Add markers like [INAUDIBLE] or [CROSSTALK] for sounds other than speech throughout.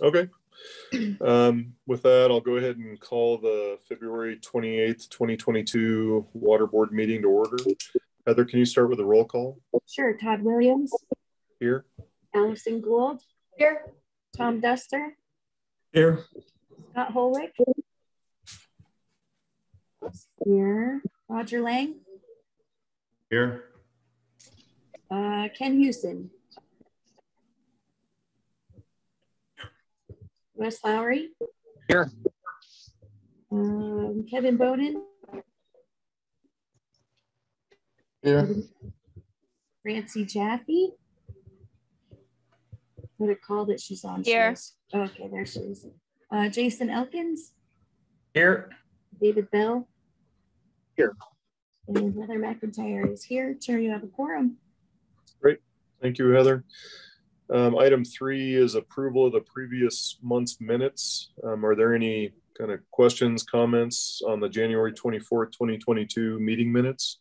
Okay. Um, with that, I'll go ahead and call the February 28th, 2022 Water Board meeting to order. Heather, can you start with a roll call? Sure. Todd Williams. Here. Allison Gould. Here. Tom Duster. Here. Scott Holwick. Here. Roger Lang. Here. Uh, Ken Houston. Wes Lowry. Here. Um, Kevin Bowden. Here. Francie Jaffe. What it called that she's on? Here. She is- Okay, there she is. Uh, Jason Elkins, Here. David Bell. Here. And Heather McIntyre is here. Chair, you have a quorum. Great. Thank you, Heather. Um, item three is approval of the previous month's minutes. Um, are there any kind of questions, comments on the January 24th, 2022 meeting minutes?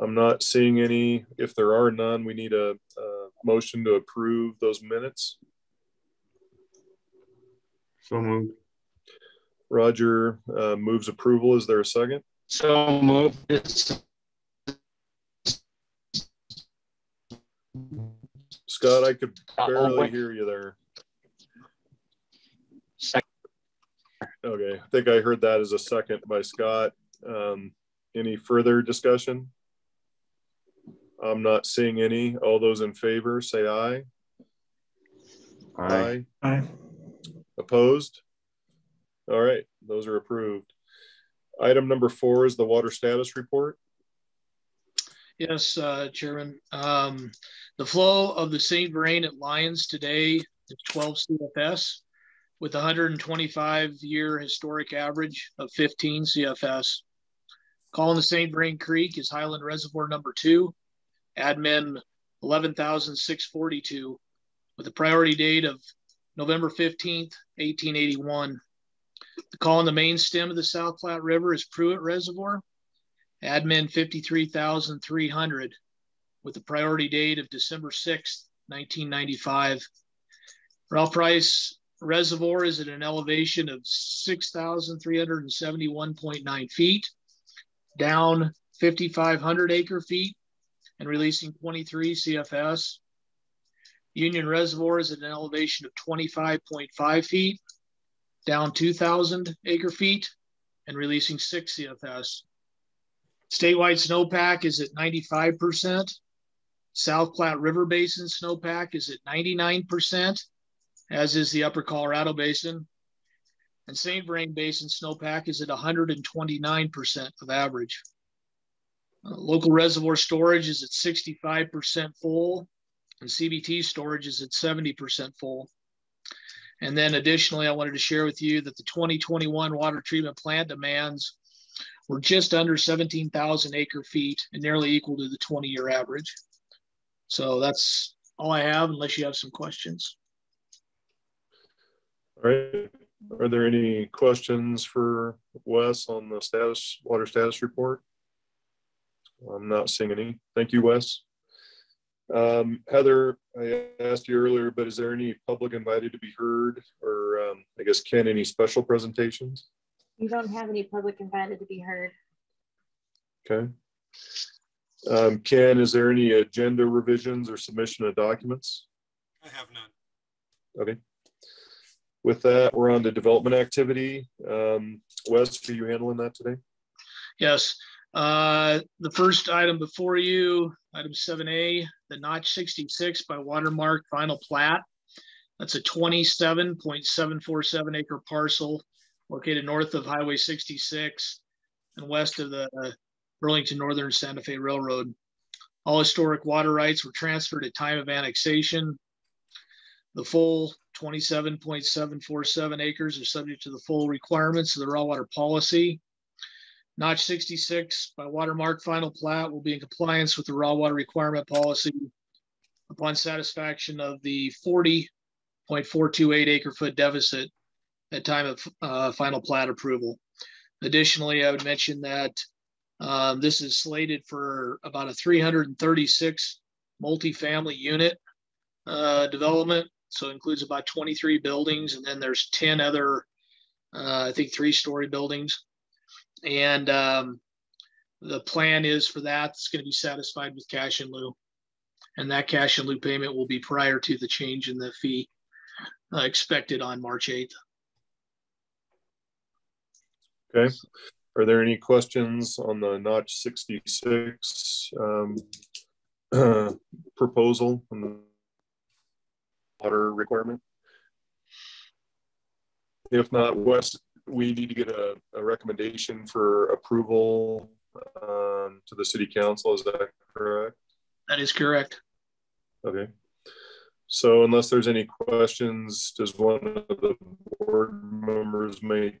I'm not seeing any. If there are none, we need a, a motion to approve those minutes. So moved. Roger uh, moves approval. Is there a second? So moved. Scott, I could Uh, barely hear you there. Okay, I think I heard that as a second by Scott. Um, any further discussion? I'm not seeing any. All those in favor, say aye. Aye. Aye. Opposed? All right, those are approved. Item number four is the water status report. Yes, uh, Chairman. Um, the flow of the St. Vrain at Lyons today is 12 CFS with 125 year historic average of 15 CFS. Calling the St. Vrain Creek is Highland Reservoir number two, admin 11,642 with a priority date of November 15th, 1881. The call on the main stem of the South Platte River is Prewitt Reservoir, admin 53,300 with a priority date of December 6th, 1995. Ralph Price Reservoir is at an elevation of 6,371.9 feet, down 5,500 acre feet, and releasing 23 CFS. Union Reservoir is at an elevation of 25.5 feet, down 2,000 acre feet, and releasing 6 CFS. Statewide snowpack is at 95%. South Platte River Basin snowpack is at 99%, as is the Upper Colorado Basin. And St. Vrain Basin snowpack is at 129% of average. Uh, local reservoir storage is at 65% full, and CBT storage is at 70% full. And then additionally, I wanted to share with you that the 2021 water treatment plant demands were just under 17,000 acre feet and nearly equal to the 20 year average. So that's all I have, unless you have some questions. All right. Are there any questions for Wes on the status, water status report? I'm not seeing any. Thank you, Wes. Um, Heather, I asked you earlier, but is there any public invited to be heard or um, I guess Ken, any special presentations? You don't have any public invited to be heard. Okay. Um, Ken, is there any agenda revisions or submission of documents? I have none. Okay. With that, we're on to development activity. Um, Wes, are you handling that today? Yes. Uh, the first item before you, item 7A, the Notch 66 by Watermark final plat. That's a 27.747 acre parcel located north of Highway 66 and west of the Burlington Northern Santa Fe Railroad. All historic water rights were transferred at time of annexation. The full 27.747 acres are subject to the full requirements of the raw water policy. Notch 66 by Watermark final plat will be in compliance with the raw water requirement policy upon satisfaction of the 40.428 acre foot deficit at time of uh, final plat approval. Additionally, I would mention that um, this is slated for about a 336 multifamily unit uh, development So it includes about 23 buildings, and then there's 10 other, uh, I think, three-story buildings. And um, the plan is for that, it's going to be satisfied with cash in lieu. And that cash in lieu payment will be prior to the change in the fee uh, expected on March 8th. Okay. Are there any questions on the notch sixty-six um, [CLEARS THROAT] proposal on the water requirement? If not, Wes, we need to get a, a recommendation for approval um, to the city council. Is that correct? That is correct. Okay. So unless there's any questions, does one of the board members may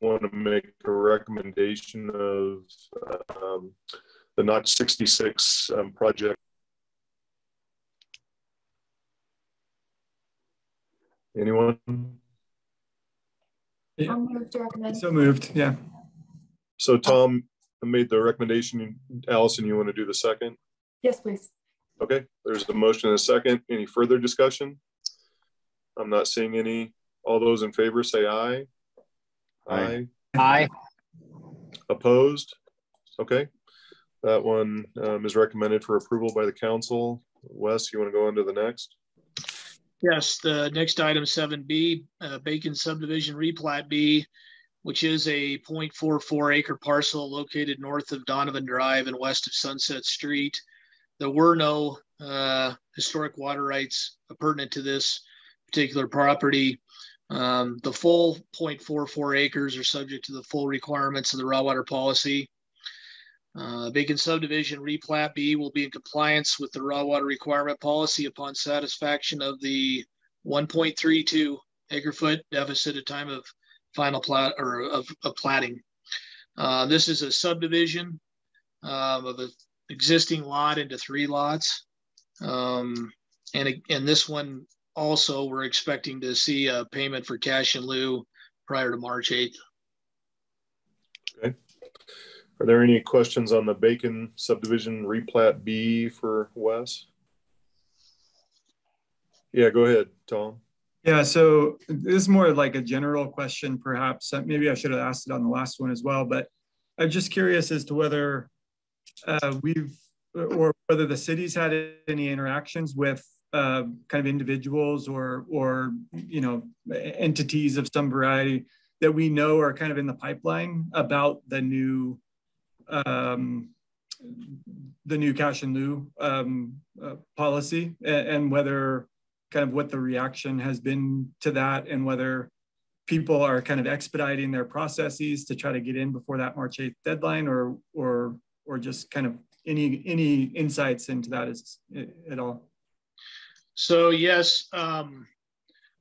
want to make a recommendation of um, the Notch 66 um, project? Anyone? Yeah. I'll move to recommend. So moved, yeah. So Tom made the recommendation. Allison, you want to do the second? Yes, please. Okay, there's a motion and a second. Any further discussion? I'm not seeing any. All those in favor say aye. Aye. Aye. Opposed? Okay. That one um, is recommended for approval by the council. Wes, you want to go on to the next? Yes, the next item seven B, uh, Bacon subdivision replat B, which is a 0.44 acre parcel located north of Donovan Drive and west of Sunset Street. There were no uh, historic water rights pertinent to this particular property. Um, the full 0.44 acres are subject to the full requirements of the raw water policy. Uh, Bacon subdivision replat B will be in compliance with the raw water requirement policy upon satisfaction of the 1.32 acre foot deficit at time of final plat or of, of platting. Uh, this is a subdivision um, of an existing lot into three lots. Um, and, and this one also, we're expecting to see a payment for cash in lieu prior to March 8th. Okay. Are there any questions on the Bacon subdivision replat B for Wes? Yeah, go ahead, Tom. Yeah, so this is more like a general question, perhaps. Maybe I should have asked it on the last one as well, but I'm just curious as to whether uh, we've, or whether the city's had any interactions with uh, kind of individuals or, or, you know, entities of some variety that we know are kind of in the pipeline about the new, um, the new cash and lieu um, uh, policy and, and whether kind of what the reaction has been to that and whether people are kind of expediting their processes to try to get in before that March 8th deadline or or or just kind of any any insights into that is at all So yes, um,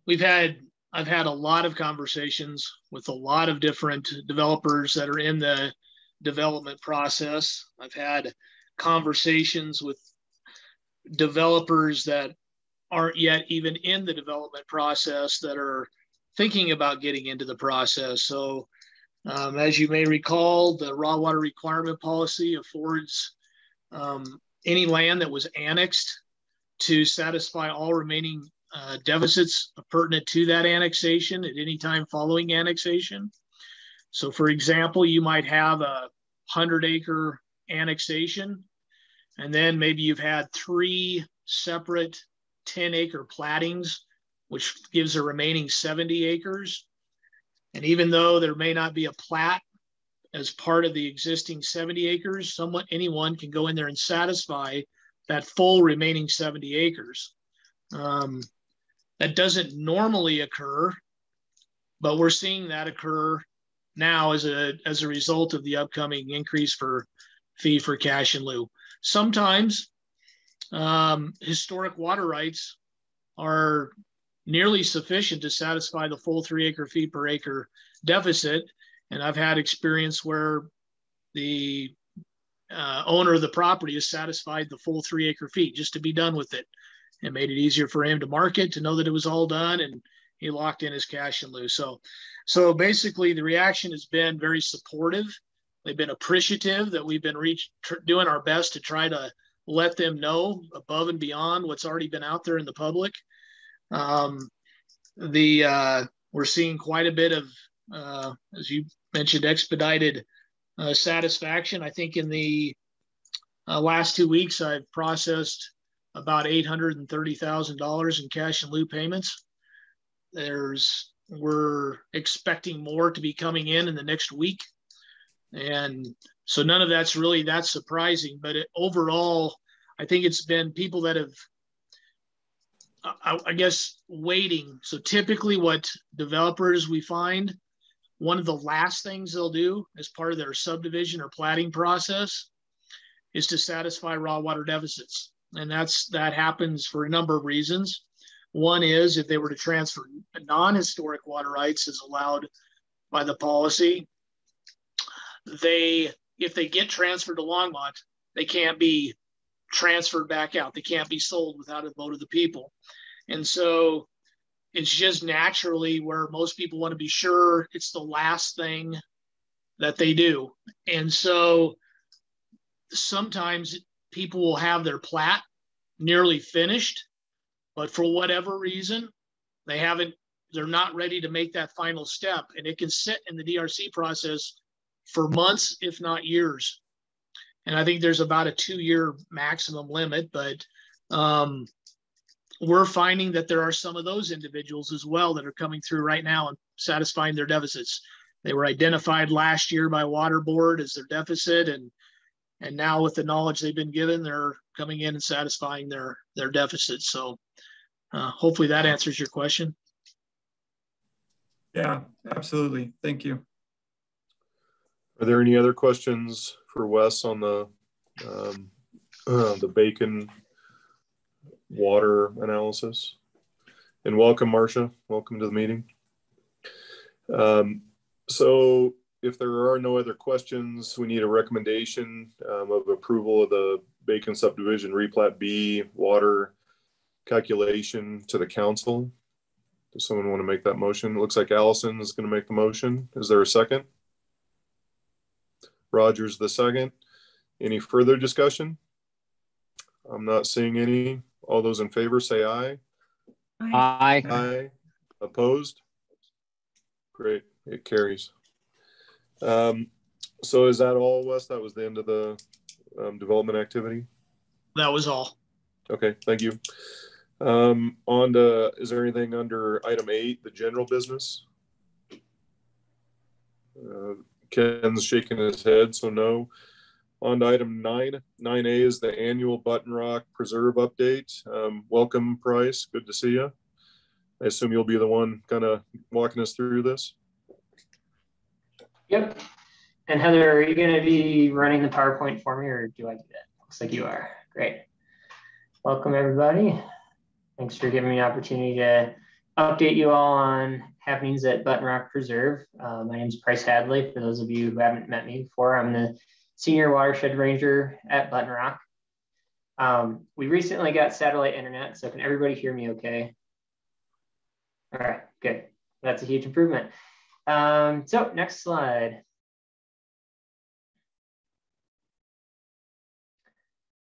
we've had I've had a lot of conversations with a lot of different developers that are in the development process. I've had conversations with developers that aren't yet even in the development process that are thinking about getting into the process. So, um, as you may recall, the raw water requirement policy affords um, any land that was annexed to satisfy all remaining uh, deficits pertinent to that annexation at any time following annexation. So, for example, you might have a 100 acre annexation, and then maybe you've had three separate 10 acre plattings, which gives a remaining 70 acres. And even though there may not be a plat as part of the existing 70 acres, someone, anyone can go in there and satisfy that full remaining 70 acres. Um, that doesn't normally occur, but we're seeing that occur now as a as a result of the upcoming increase for fee for cash and lieu. Sometimes um, historic water rights are nearly sufficient to satisfy the full three acre feet per acre deficit. And I've had experience where the uh, owner of the property has satisfied the full three acre feet just to be done with it. It made it easier for him to market, to know that it was all done, and he locked in his cash and lieu. So, so basically, the reaction has been very supportive. They've been appreciative that we've been reach, tr- doing our best to try to let them know above and beyond what's already been out there in the public. Um, the uh, we're seeing quite a bit of, uh, as you mentioned, expedited uh, satisfaction. I think in the uh, last two weeks, I've processed about $830,000 in cash and lieu payments. There's, we're expecting more to be coming in in the next week. And so none of that's really that surprising, but it, overall, I think it's been people that have, I, I guess, waiting. So typically, what developers we find, one of the last things they'll do as part of their subdivision or platting process is to satisfy raw water deficits. And that's that happens for a number of reasons. One is if they were to transfer non-historic water rights as allowed by the policy, they if they get transferred to Longmont, they can't be transferred back out. They can't be sold without a vote of the people. And so it's just naturally where most people want to be sure it's the last thing that they do. And so sometimes people will have their plat nearly finished, but for whatever reason, they haven't, they're not ready to make that final step. And it can sit in the DRC process for months, if not years. And I think there's about a two year maximum limit, but um, we're finding that there are some of those individuals as well that are coming through right now and satisfying their deficits. They were identified last year by Water Board as their deficit, and and now with the knowledge they've been given, they're coming in and satisfying their their deficits. So uh, hopefully that answers your question. Yeah, absolutely. Thank you. Are there any other questions for Wes on the um, uh, [CLEARS THROAT] the bacon water analysis? And welcome, Marcia. Welcome to the meeting. Um, so if there are no other questions, we need a recommendation um, of approval of the Bacon subdivision replat B water calculation to the council. Does someone want to make that motion? It looks like Allison is going to make the motion. Is there a second? Rogers the second. Any further discussion? I'm not seeing any. All those in favor say aye. Aye. Aye. Opposed? Great, it carries. Um, so is that all, Wes? That was the end of the um, development activity? That was all. Okay, thank you. Um, on to, is there anything under item eight, the general business? Uh, Ken's shaking his head, so no. On to item nine, nine A is the annual Button Rock Preserve update. Um, welcome, Price. Good to see you. I assume you'll be the one kind of walking us through this. Yep. And Heather, are you going to be running the PowerPoint for me or do I do that? Looks like you are. Great. Welcome, everybody. Thanks for giving me an opportunity to update you all on happenings at Button Rock Preserve. Uh, my name is Price Hadley. For those of you who haven't met me before, I'm the Senior Watershed Ranger at Button Rock. Um, we recently got satellite internet, so can everybody hear me okay? All right, good. That's a huge improvement. Um, so next slide.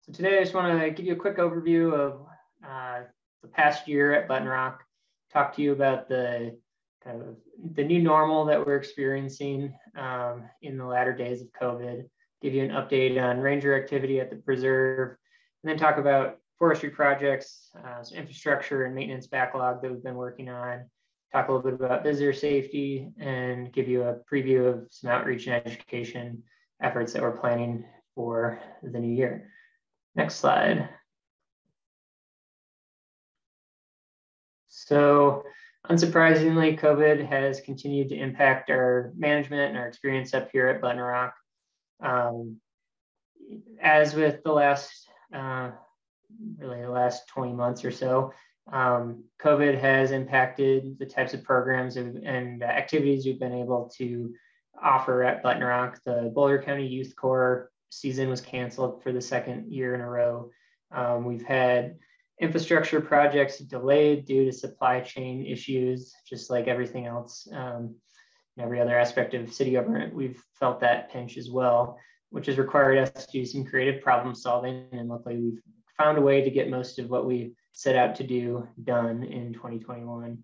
So today I just want to give you a quick overview of uh, the past year at Button Rock, talk to you about the kind of the new normal that we're experiencing um, in the latter days of COVID, give you an update on ranger activity at the preserve, and then talk about forestry projects, uh, so infrastructure and maintenance backlog that we've been working on, talk a little bit about visitor safety and give you a preview of some outreach and education efforts that we're planning for the new year. Next slide. So unsurprisingly, COVID has continued to impact our management and our experience up here at Button Rock. Um, as with the last, uh, really the last 20 months or so, um, COVID has impacted the types of programs and activities we've been able to offer at Button Rock. The Boulder County Youth Corps season was canceled for the second year in a row. Um, we've had infrastructure projects delayed due to supply chain issues, just like everything else. Um, every other aspect of city government, we've felt that pinch as well, which has required us to do some creative problem solving. And luckily, we've found a way to get most of what we set out to do done in 2021.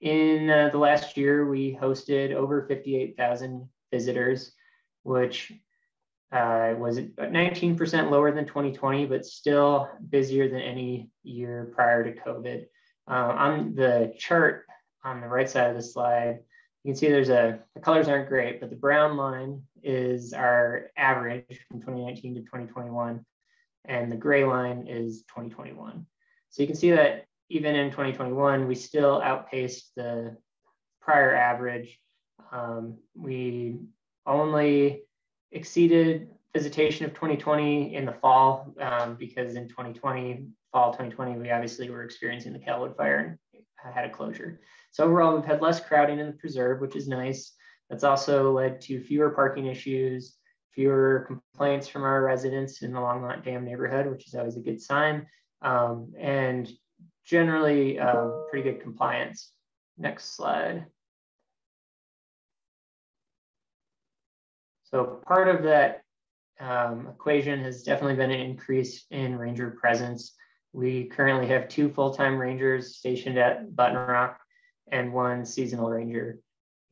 In uh, the last year, we hosted over 58,000 visitors, which uh, was 19% lower than 2020, but still busier than any year prior to COVID. Uh, on the chart on the right side of the slide, you can see there's a, the colors aren't great, but the brown line is our average from 2019 to 2021, and the gray line is 2021. So you can see that even in 2021, we still outpaced the prior average. Um, we only exceeded visitation of 2020 in the fall um, because in 2020, fall 2020, we obviously were experiencing the Calwood fire and had a closure. So overall, we've had less crowding in the preserve, which is nice. That's also led to fewer parking issues, fewer complaints from our residents in the Longmont Dam neighborhood, which is always a good sign, um, and generally um, pretty good compliance. Next slide. So part of that um, equation has definitely been an increase in ranger presence. We currently have two full-time rangers stationed at Button Rock and one seasonal ranger.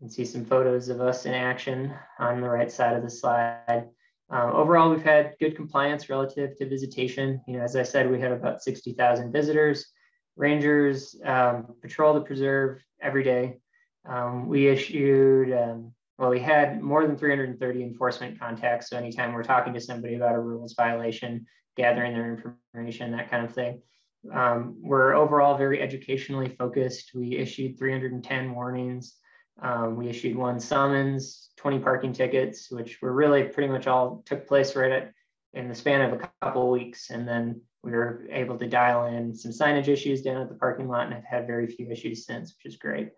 You can see some photos of us in action on the right side of the slide. Um, overall, we've had good compliance relative to visitation. You know, as I said, we had about 60,000 visitors. Rangers um, patrol the preserve every day. Um, we issued um, well, we had more than 330 enforcement contacts. So anytime we're talking to somebody about a rules violation, gathering their information, that kind of thing. Um, we're overall very educationally focused. We issued 310 warnings. Um, we issued one summons, 20 parking tickets, which were really pretty much all took place right at in the span of a couple of weeks. And then we were able to dial in some signage issues down at the parking lot and have had very few issues since, which is great.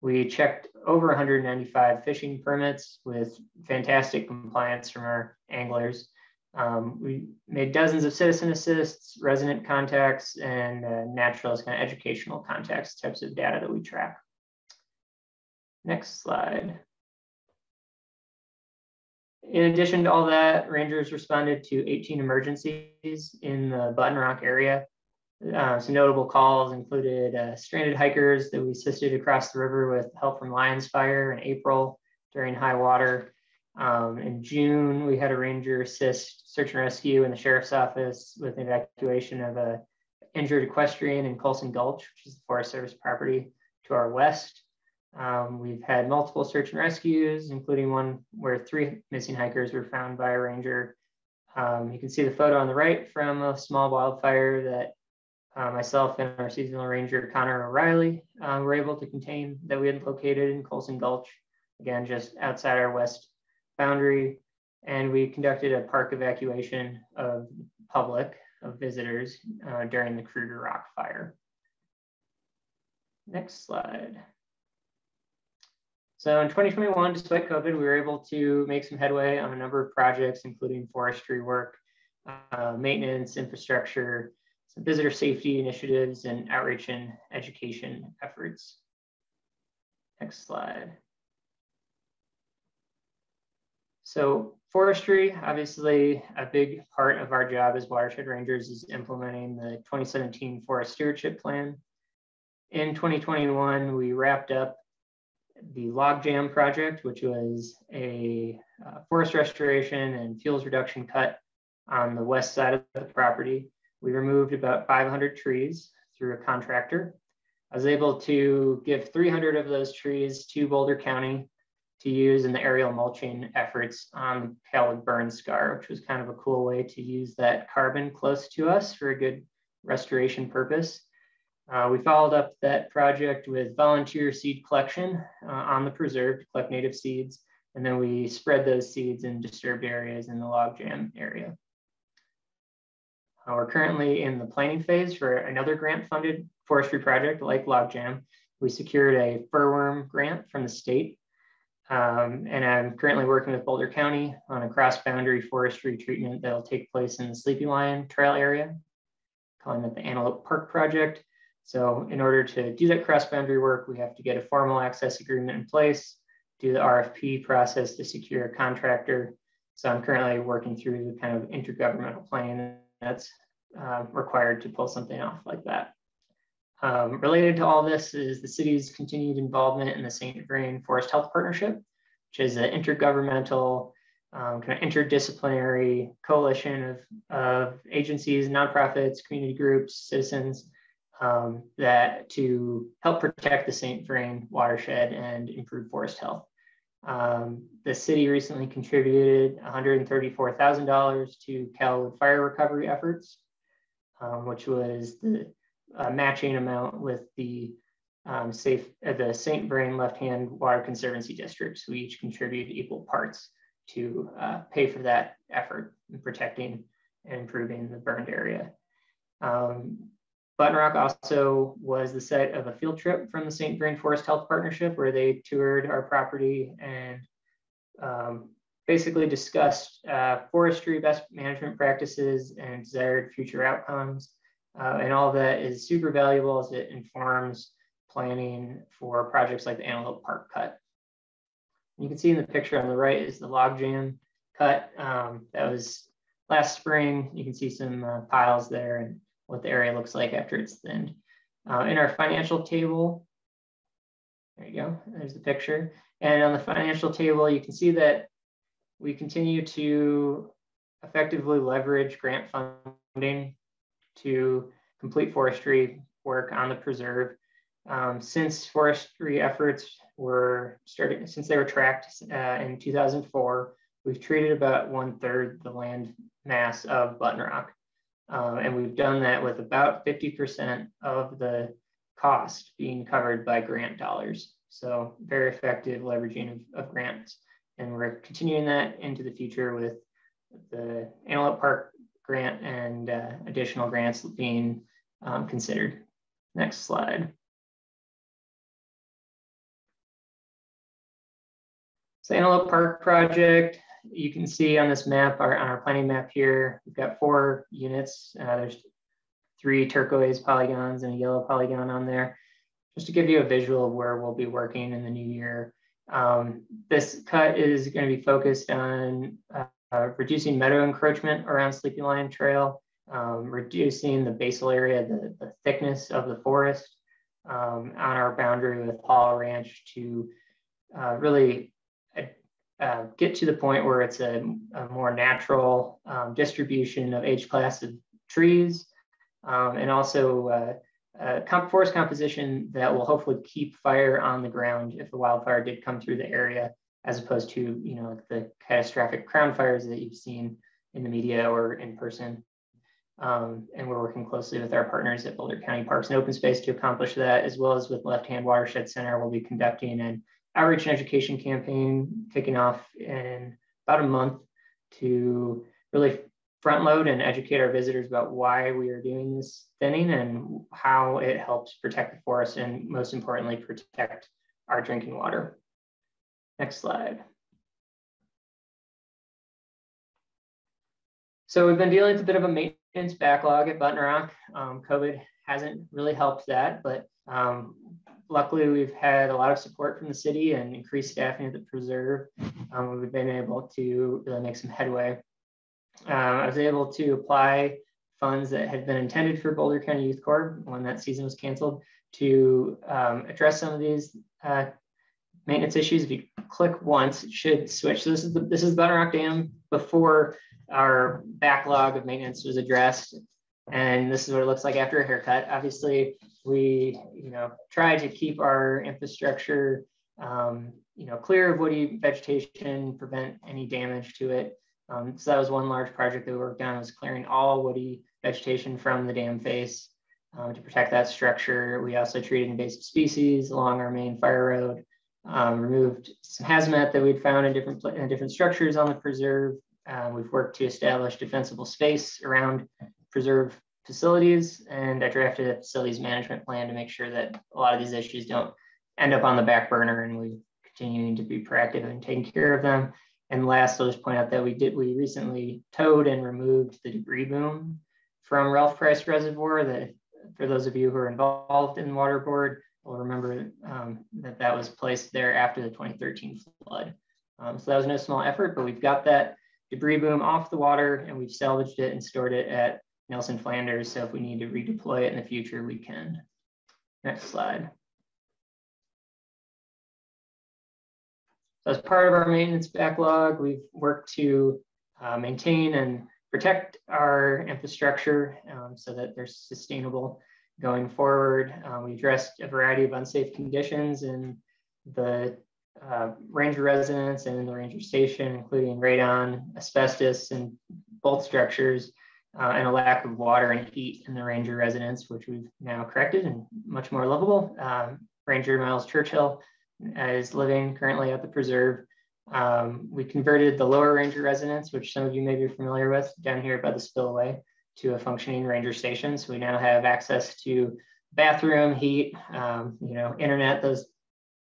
We checked over 195 fishing permits with fantastic compliance from our anglers. Um, we made dozens of citizen assists, resident contacts, and uh, naturalist kind of educational contacts types of data that we track. Next slide. In addition to all that, rangers responded to 18 emergencies in the Button Rock area uh, some notable calls included uh, stranded hikers that we assisted across the river with help from Lyons Fire in April during high water. Um, in June, we had a ranger assist search and rescue in the sheriff's office with evacuation of a injured equestrian in Coulson Gulch, which is the Forest Service property to our west. Um, we've had multiple search and rescues, including one where three missing hikers were found by a ranger. Um, you can see the photo on the right from a small wildfire that uh, myself and our seasonal ranger, Connor O'Reilly, uh, were able to contain that we had located in Coulson Gulch, again, just outside our west boundary. And we conducted a park evacuation of public, of visitors uh, during the Kruger Rock fire. Next slide. So in 2021, despite COVID, we were able to make some headway on a number of projects, including forestry work, uh, maintenance, infrastructure, some visitor safety initiatives and outreach and education efforts. Next slide. So forestry, obviously a big part of our job as watershed rangers is implementing the 2017 forest stewardship plan. In 2021, we wrapped up the logjam project, which was a uh, forest restoration and fuels reduction cut on the west side of the property. We removed about 500 trees through a contractor. I was able to give 300 of those trees to Boulder County to use in the aerial mulching efforts on Calwood burn scar, which was kind of a cool way to use that carbon close to us for a good restoration purpose. Uh, we followed up that project with volunteer seed collection uh, on the preserve to collect native seeds, and then we spread those seeds in disturbed areas in the logjam area. Uh, we're currently in the planning phase for another grant funded forestry project like Logjam. We secured a FRWRM grant from the state. Um, and I'm currently working with Boulder County on a cross boundary forestry treatment that'll take place in the Sleepy Lion Trail area, calling it the Antelope Park Project. So in order to do that cross boundary work, we have to get a formal access agreement in place, do the RFP process to secure a contractor. So I'm currently working through the kind of intergovernmental plan that's uh, required to pull something off like that. Um, related to all this is the city's continued involvement in the St. Vrain Forest Health Partnership, which is an intergovernmental, um, kind of interdisciplinary coalition of, of agencies, nonprofits, community groups, citizens um, that to help protect the St. Vrain watershed and improve forest health. Um, the city recently contributed $134,000 to Calwood fire recovery efforts, um, which was the uh, matching amount with the um, safe uh, the St. Vrain Left Hand Water Conservancy Districts, who each contribute equal parts to uh, pay for that effort in protecting and improving the burned area. Um, Button Rock also was the site of a field trip from the St. Vrain Forest Health Partnership where they toured our property and um, basically discussed uh, forestry best management practices and desired future outcomes. Uh, and all that is super valuable as it informs planning for projects like the Antelope Park cut. You can see in the picture on the right is the logjam cut. Um, that was last spring. You can see some uh, piles there and what the area looks like after it's thinned. Uh, in our financial table, there you go, there's the picture. And on the financial table, you can see that we continue to effectively leverage grant funding to complete forestry work on the preserve. Um, since forestry efforts were started, since they were tracked uh, in 2004, we've treated about one third the land mass of Button Rock. Um, and we've done that with about 50% of the cost being covered by grant dollars. So very effective leveraging of, of grants. And we're continuing that into the future with the Antelope Park grant and uh, additional grants being um, considered. Next slide. So Antelope Park project, you can see on this map, our, on our planning map here, we've got four units. Uh, there's three turquoise polygons and a yellow polygon on there, just to give you a visual of where we'll be working in the new year. Um, this cut is going to be focused on uh, uh, reducing meadow encroachment around Sleepy Lion Trail, um, reducing the basal area, the, the thickness of the forest um, on our boundary with Hall Ranch to uh, really uh, get to the point where it's a, a more natural um, distribution of age class of trees um, and also uh, comp forest composition that will hopefully keep fire on the ground if a wildfire did come through the area as opposed to you know the catastrophic crown fires that you've seen in the media or in person um, and we're working closely with our partners at Boulder County Parks and Open Space to accomplish that, as well as with Left Hand Watershed Center. We'll be conducting an outreach and education campaign kicking off in about a month to really front load and educate our visitors about why we are doing this thinning and how it helps protect the forest and most importantly, protect our drinking water. Next slide. So we've been dealing with a bit of a maintenance backlog at Button Rock. Um, COVID hasn't really helped that, but um, luckily we've had a lot of support from the city and increased staffing at the preserve. Um, we've been able to really make some headway. Uh, I was able to apply funds that had been intended for Boulder County Youth Corps when that season was canceled to um, address some of these uh, maintenance issues. If you click once, it should switch. So this is the, this is Button Rock Dam before our backlog of maintenance was addressed. And this is what it looks like after a haircut. Obviously, we you know try to keep our infrastructure um, you know clear of woody vegetation, prevent any damage to it. Um, so that was one large project that we worked on was clearing all woody vegetation from the dam face um, to protect that structure. We also treated invasive species along our main fire road, um, removed some hazmat that we'd found in different in different structures on the preserve. Uh, we've worked to establish defensible space around preserve facilities, and I drafted a facilities management plan to make sure that a lot of these issues don't end up on the back burner, and we continuing to be proactive in taking care of them. And last, I'll just point out that we did we recently towed and removed the debris boom from Ralph Price Reservoir. That for those of you who are involved in water board will remember um, that that was placed there after the 2013 flood. Um, so that was no small effort, but we've got that debris boom off the water and we've salvaged it and stored it at Nelson Flanders. So if we need to redeploy it in the future, we can. Next slide. So as part of our maintenance backlog, we've worked to uh, maintain and protect our infrastructure um, so that they're sustainable going forward. Um, we addressed a variety of unsafe conditions in the uh, ranger residence and in the ranger station, including radon, asbestos, and bolt structures, uh, and a lack of water and heat in the ranger residence, which we've now corrected and much more livable. Um, ranger Miles Churchill is living currently at the preserve. Um, we converted the lower ranger residence, which some of you may be familiar with down here by the spillway, to a functioning ranger station. So we now have access to bathroom, heat, um, you know, internet, those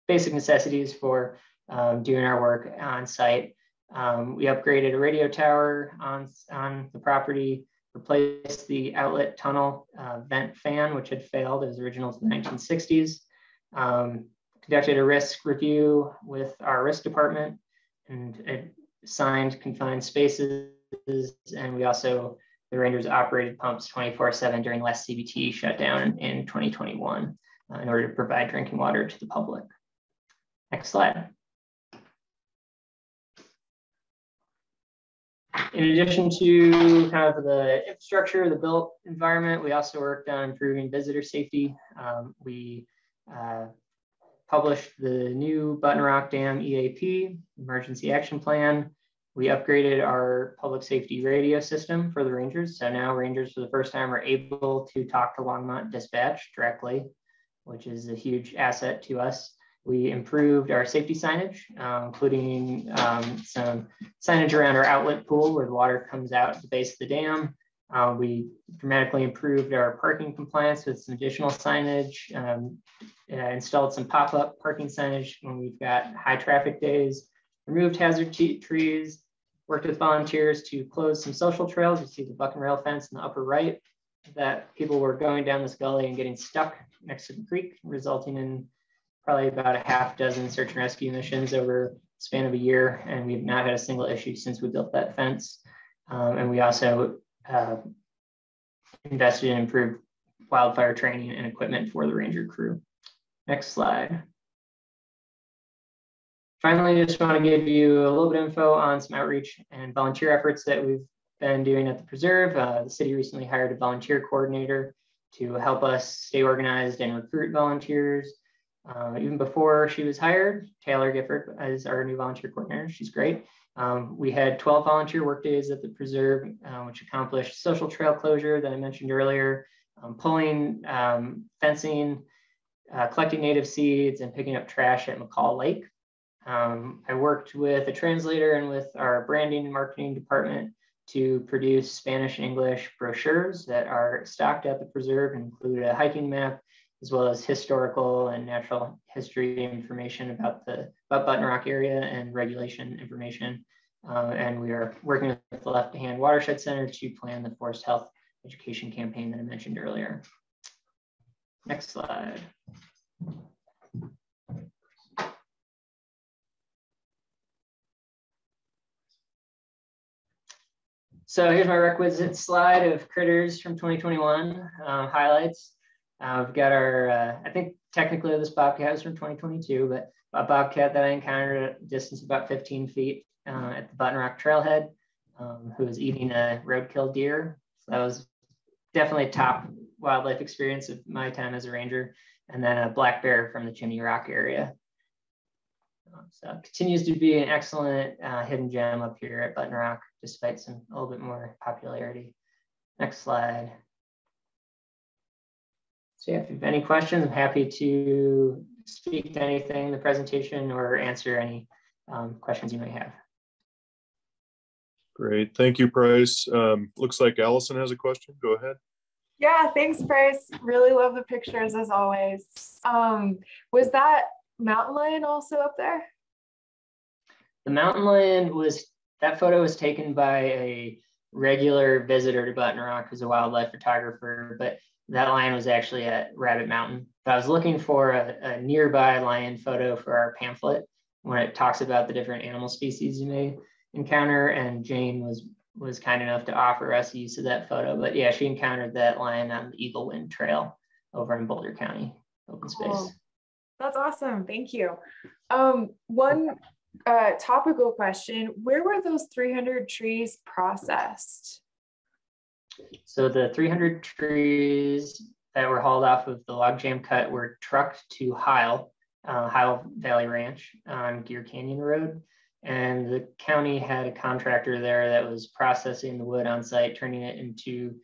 basic necessities for um, doing our work on site. Um, we upgraded a radio tower on, on the property, replaced the outlet tunnel uh, vent fan, which had failed. It was original to the 1960s. Um, conducted a risk review with our risk department and assigned confined spaces. And we also, the Rangers operated pumps 24 seven during the last CBT shutdown in, in 2021 uh, in order to provide drinking water to the public. Next slide. In addition to kind of the infrastructure, the built environment, we also worked on improving visitor safety. Um, we uh, published the new Button Rock Dam EAP, Emergency Action Plan. We upgraded our public safety radio system for the Rangers. So now Rangers for the first time are able to talk to Longmont Dispatch directly, which is a huge asset to us. We improved our safety signage, uh, including um, some signage around our outlet pool where the water comes out at the base of the dam. Uh, we dramatically improved our parking compliance with some additional signage, um, uh, installed some pop-up parking signage when we've got high traffic days, removed hazard trees, worked with volunteers to close some social trails. You see the buck and rail fence in the upper right that people were going down this gully and getting stuck next to the creek, resulting in probably about a half dozen search and rescue missions over the span of a year. And we've not had a single issue since we built that fence. Um, and we also uh, invested in improved wildfire training and equipment for the ranger crew. Next slide. Finally, just want to give you a little bit of info on some outreach and volunteer efforts that we've been doing at the preserve. Uh, the city recently hired a volunteer coordinator to help us stay organized and recruit volunteers. Uh, even before she was hired, Taylor Gifford is our new volunteer coordinator. She's great. Um, we had 12 volunteer workdays at the preserve, uh, which accomplished social trail closure that I mentioned earlier, um, pulling, um, fencing, uh, collecting native seeds, and picking up trash at McCall Lake. Um, I worked with a translator and with our branding and marketing department to produce Spanish English brochures that are stocked at the preserve and include a hiking map, as well as historical and natural history information about the about Button Rock area and regulation information. Uh, and we are working with the Left Hand Watershed Center to plan the forest health education campaign that I mentioned earlier. Next slide. So here's my requisite slide of critters from 2021 uh, highlights. Uh, we've got our, uh, I think technically this bobcat was from 2022, but a bobcat that I encountered at a distance of about 15 feet uh, at the Button Rock Trailhead, um, who was eating a roadkill deer. So that was definitely a top wildlife experience of my time as a ranger. And then a black bear from the Chimney Rock area. So it continues to be an excellent uh, hidden gem up here at Button Rock, despite some a little bit more popularity. Next slide. So yeah, if you have any questions, I'm happy to speak to anything in the presentation or answer any um, questions you may have. Great. Thank you, Price. Um, looks like Allison has a question. Go ahead. Yeah, thanks, Price. Really love the pictures as always. Um, was that mountain lion also up there? The mountain lion was, that photo was taken by a regular visitor to Button Rock who's a wildlife photographer, but that lion was actually at Rabbit Mountain. But I was looking for a, a, nearby lion photo for our pamphlet when it talks about the different animal species you may encounter. And Jane was was kind enough to offer us use of that photo. But yeah, she encountered that lion on the Eagle Wind Trail over in Boulder County open space. Cool. That's awesome. Thank you. Um, one uh, topical question Where were those 300 trees processed? So the 300 trees that were hauled off of the logjam cut were trucked to Heil, uh, Heil Valley Ranch on Geer Canyon Road. And the county had a contractor there that was processing the wood on site, turning it into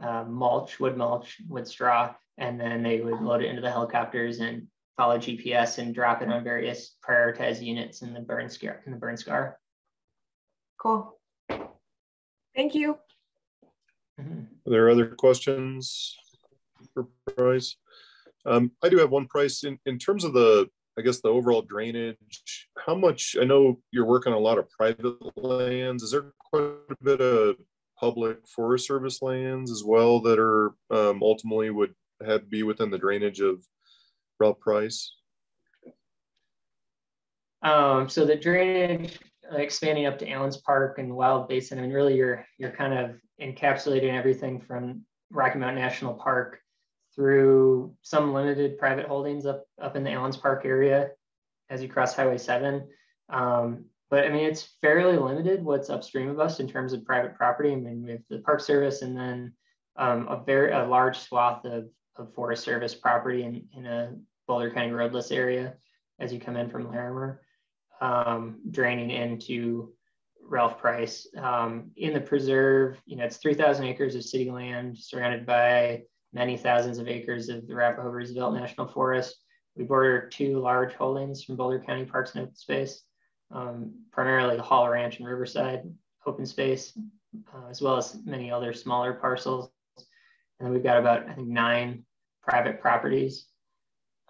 uh, mulch, wood mulch, wood straw, and then they would load it into the helicopters and follow GPS and drop it on various prioritized units in the burn scar. In the burn scar. Cool. Thank you. Mhm. Are there other questions for Price? Um, I do have one price in, in terms of the, I guess, the overall drainage. How much, I know you're working on a lot of private lands. Is there quite a bit of public forest service lands as well that are um, ultimately would have to be within the drainage of Ralph Price? Um, so the drainage uh, expanding up to Allen's Park and Wild Basin, I mean, really you're you're kind of encapsulating everything from Rocky Mountain National Park through some limited private holdings up up in the Allen's Park area as you cross Highway 7. Um, but I mean, it's fairly limited what's upstream of us in terms of private property. I mean, we have the Park Service and then um, a very a large swath of, of Forest Service property in, in a Boulder County roadless area as you come in from Larimer, um, draining into Ralph Price. Um, in the preserve, you know, it's 3,000 acres of city land surrounded by many thousands of acres of the Arapaho Roosevelt National Forest. We border two large holdings from Boulder County Parks and Open Space, um, primarily the Hall Ranch and Riverside open space, uh, as well as many other smaller parcels. And we've got about, I think, nine private properties.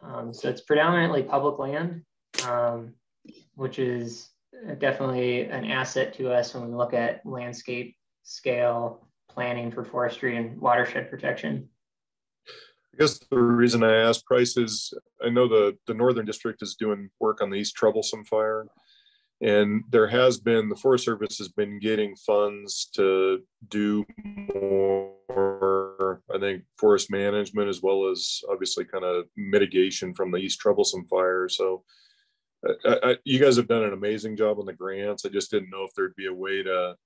Um, so it's predominantly public land, um, which is definitely an asset to us when we look at landscape scale planning for forestry and watershed protection. I guess the reason I asked Price is I know the, the Northern District is doing work on the East Troublesome Fire. And there has been, the Forest Service has been getting funds to do more, I think, forest management as well as obviously kind of mitigation from the East Troublesome Fire. So I, I, you guys have done an amazing job on the grants. I just didn't know if there'd be a way to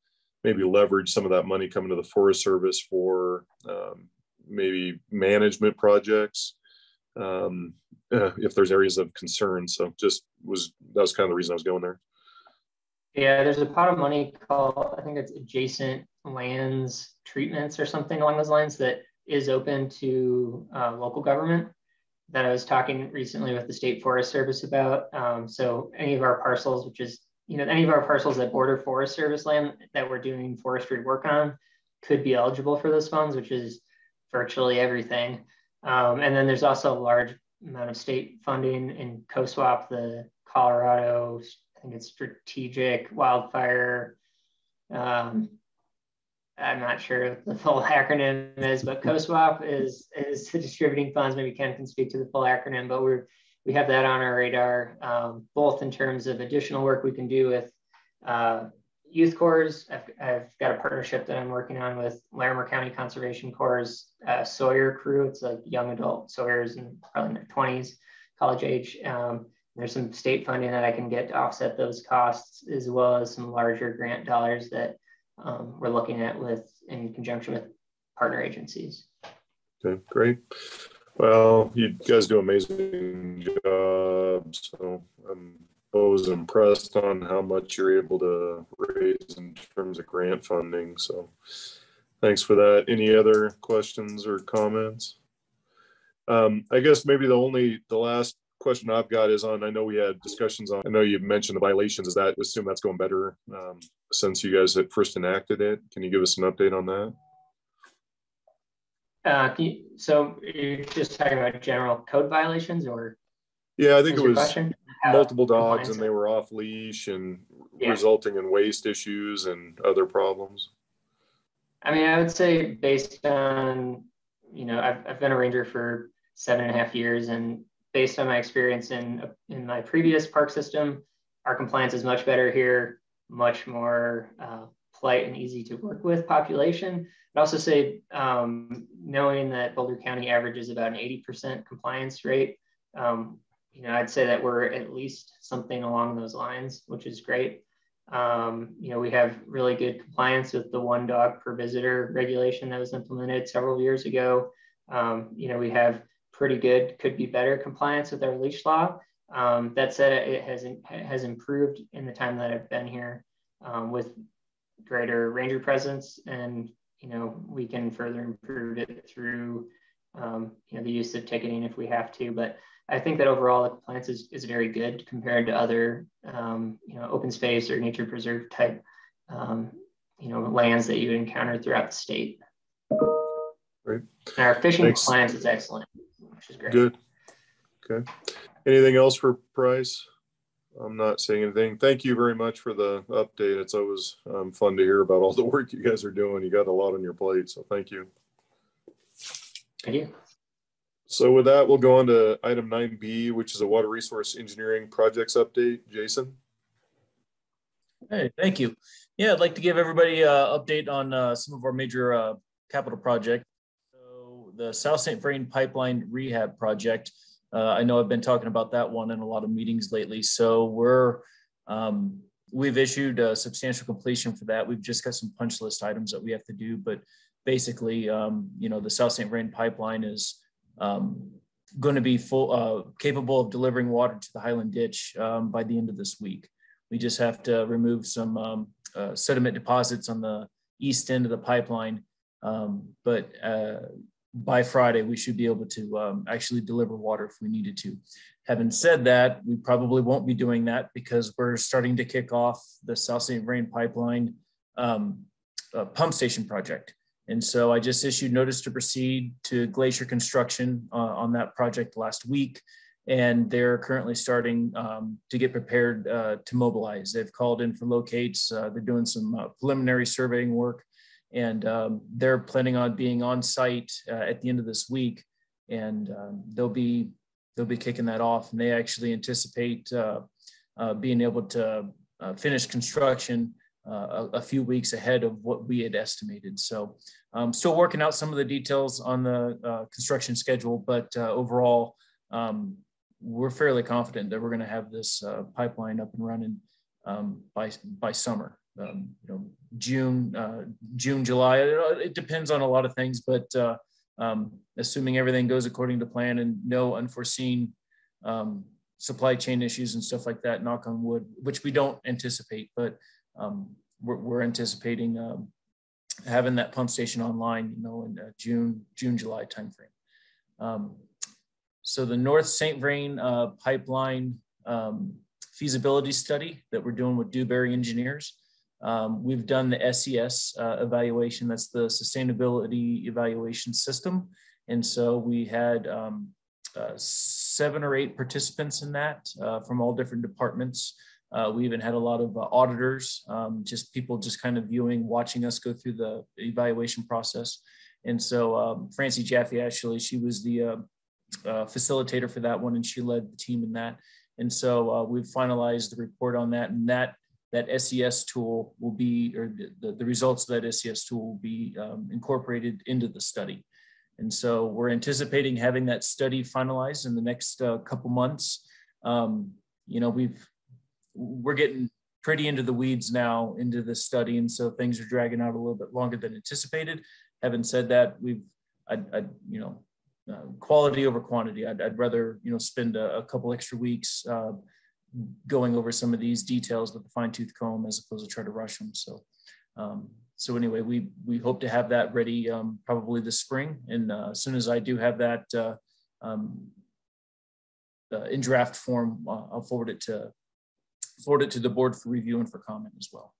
maybe leverage some of that money coming to the Forest Service for um, maybe management projects um, uh, if there's areas of concern. So just was that was kind of the reason I was going there. Yeah, there's a pot of money called I think it's adjacent lands treatments or something along those lines that is open to uh, local government that I was talking recently with the State Forest Service about. Um, so any of our parcels, which is you know any of our parcels that border Forest Service land that we're doing forestry work on, could be eligible for those funds, which is virtually everything. Um, and then there's also a large amount of state funding in COSWAP, the Colorado, I think it's strategic wildfire. Um, I'm not sure what the full [LAUGHS] acronym is, but COSWAP is is distributing funds. Maybe Ken can speak to the full acronym, but we're we have that on our radar, um, both in terms of additional work we can do with uh, youth corps. I've, I've, got a partnership that I'm working on with Larimer County Conservation Corps uh, Sawyer crew. It's like young adult Sawyers and probably in their 20s, college age. Um, there's some state funding that I can get to offset those costs, as well as some larger grant dollars that um, we're looking at with in conjunction with partner agencies. Okay, great. Well, you guys do amazing job. So I'm always impressed on how much you're able to raise in terms of grant funding. So thanks for that. Any other questions or comments? Um, I guess maybe the only, the last question I've got is on, I know we had discussions on, I know you mentioned the violations. Is that, assume that's going better um, since you guys had first enacted it? Can you give us an update on that? Uh, you, so you're just talking about general code violations or? Yeah, I think it was multiple dogs and they were off leash and Yeah. resulting in waste issues and other problems. I mean, I would say based on, you know, I've, I've been a ranger for seven and a half years and based on my experience in, in my previous park system, our compliance is much better here, much more uh, polite and easy to work with population. I'd also say um, knowing that Boulder County averages about an 80% compliance rate, um, you know, I'd say that we're at least something along those lines, which is great. Um, you know, we have really good compliance with the one dog per visitor regulation that was implemented several years ago. Um, you know, we have pretty good, could be better compliance with our leash law. Um, that said, it has, has improved in the time that I've been here um, with greater ranger presence and, you know, we can further improve it through, um, you know, the use of ticketing if we have to. But I think that overall the compliance is, is very good compared to other, um, you know, open space or nature preserve type, um, you know, lands that you encounter throughout the state. Great. And our fishing Thanks. compliance is excellent, which is great. Good. Okay. Anything else for Price? I'm not saying anything. Thank you very much for the update. It's always um, fun to hear about all the work you guys are doing. You got a lot on your plate, so thank you. Thank you. So with that, we'll go on to item nine B, which is a water resource engineering projects update. Jason? Hey, thank you. Yeah, I'd like to give everybody an update on uh, some of our major uh, capital projects. So the South St. Vrain Pipeline Rehab Project, uh, I know I've been talking about that one in a lot of meetings lately. So we're, um, we've issued a substantial completion for that. We've just got some punch list items that we have to do, but basically, um, you know, the South St. Vrain Pipeline is um, going to be full, uh, capable of delivering water to the Highland Ditch um, by the end of this week. We just have to remove some um, uh, sediment deposits on the east end of the pipeline. Um, but uh, by Friday, we should be able to um, actually deliver water if we needed to. Having said that, we probably won't be doing that because we're starting to kick off the South St. Vrain Pipeline um, uh, pump station project. And so I just issued notice to proceed to Glacier Construction uh, on that project last week and they're currently starting um, to get prepared uh, to mobilize. They've called in for locates. Uh, they're doing some uh, preliminary surveying work, and um, they're planning on being on site uh, at the end of this week, and um, they'll be they'll be kicking that off. And they actually anticipate uh, uh, being able to finish construction a, a, few weeks ahead of what we had estimated. So, um, still working out some of the details on the construction schedule, but overall. Um, we're fairly confident that we're going to have this uh, pipeline up and running um, by by summer. Um, you know, June, uh, June, July. It, it, depends on a lot of things, but uh, um, assuming everything goes according to plan and no unforeseen um, supply chain issues and stuff like that, knock on wood, which we don't anticipate, but um, we're, we're, anticipating um, having that pump station online, you know, in uh, June, June, July timeframe. Um, so the North St. Vrain uh, pipeline feasibility study that we're doing with Dewberry Engineers. Um, we've done the SES uh, evaluation, that's the sustainability evaluation system. And so we had um, uh, seven or eight participants in that uh, from all different departments. Uh, we even had a lot of uh, auditors, um, just people just kind of viewing, watching us go through the evaluation process. And so um, Francie Jaffe, actually, she was the uh, facilitator for that one, and she led the team in that. And so we've finalized the report on that, and that that SES tool will be, or the, the results of that SES tool will be um, incorporated into the study. And so we're anticipating having that study finalized in the next uh, couple months. Um, you know, we've we're getting pretty into the weeds now into the study, and so things are dragging out a little bit longer than anticipated. Having said that, we've I, I you know uh, quality over quantity. I'd, I'd, rather you know spend a, a couple extra weeks uh, going over some of these details with the fine tooth comb as opposed to try to rush them. So, um, so anyway, we we hope to have that ready um, probably this spring, and uh, as soon as I do have that uh, um, uh, in draft form, I'll forward it to forward it to the board for review and for comment as well.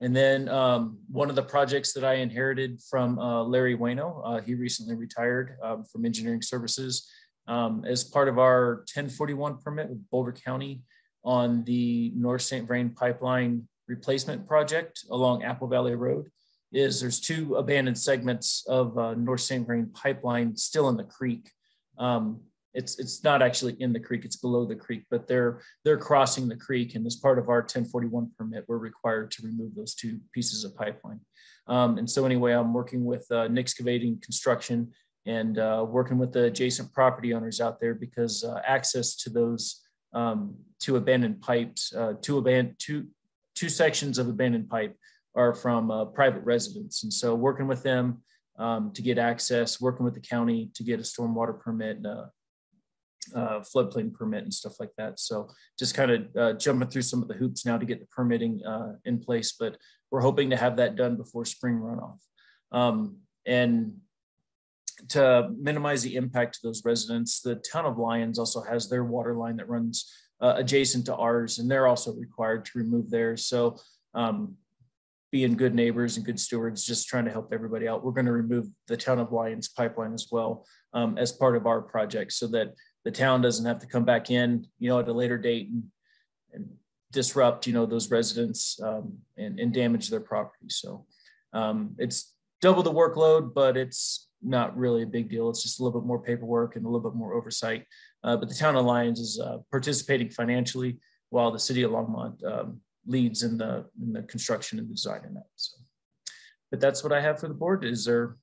And then um, one of the projects that I inherited from uh, Larry Wayno, uh, he recently retired um, from engineering services um, as part of our 1041 permit with Boulder County on the North St. Vrain pipeline replacement project along Apple Valley Road is there's two abandoned segments of uh, North St. Vrain pipeline still in the creek. Um, it's it's not actually in the creek, it's below the creek, but they're they're crossing the creek. And as part of our 1041 permit, we're required to remove those two pieces of pipeline. Um, and so anyway, I'm working with uh, Excavating Construction and uh, working with the adjacent property owners out there because uh, access to those um, two abandoned pipes, uh, two abandoned two two sections of abandoned pipe are from uh, private residents. And so working with them um, to get access, working with the county to get a stormwater permit, and a, floodplain permit and stuff like that. So just kind of uh, jumping through some of the hoops now to get the permitting uh, in place, but we're hoping to have that done before spring runoff. Um, and to minimize the impact to those residents, the town of Lyons also has their water line that runs uh, adjacent to ours, and they're also required to remove theirs. So um, being good neighbors and good stewards, just trying to help everybody out. We're going to remove the town of Lyons pipeline as well um, as part of our project so that the town doesn't have to come back in, you know, at a later date and, and disrupt, you know, those residents um, and, and, damage their property. So um, it's double the workload, but it's not really a big deal. It's just a little bit more paperwork and a little bit more oversight. Uh, but the town of Lyons is uh, participating financially while the city of Longmont um, leads in the, in the construction and design in that. So, but that's what I have for the board. Is there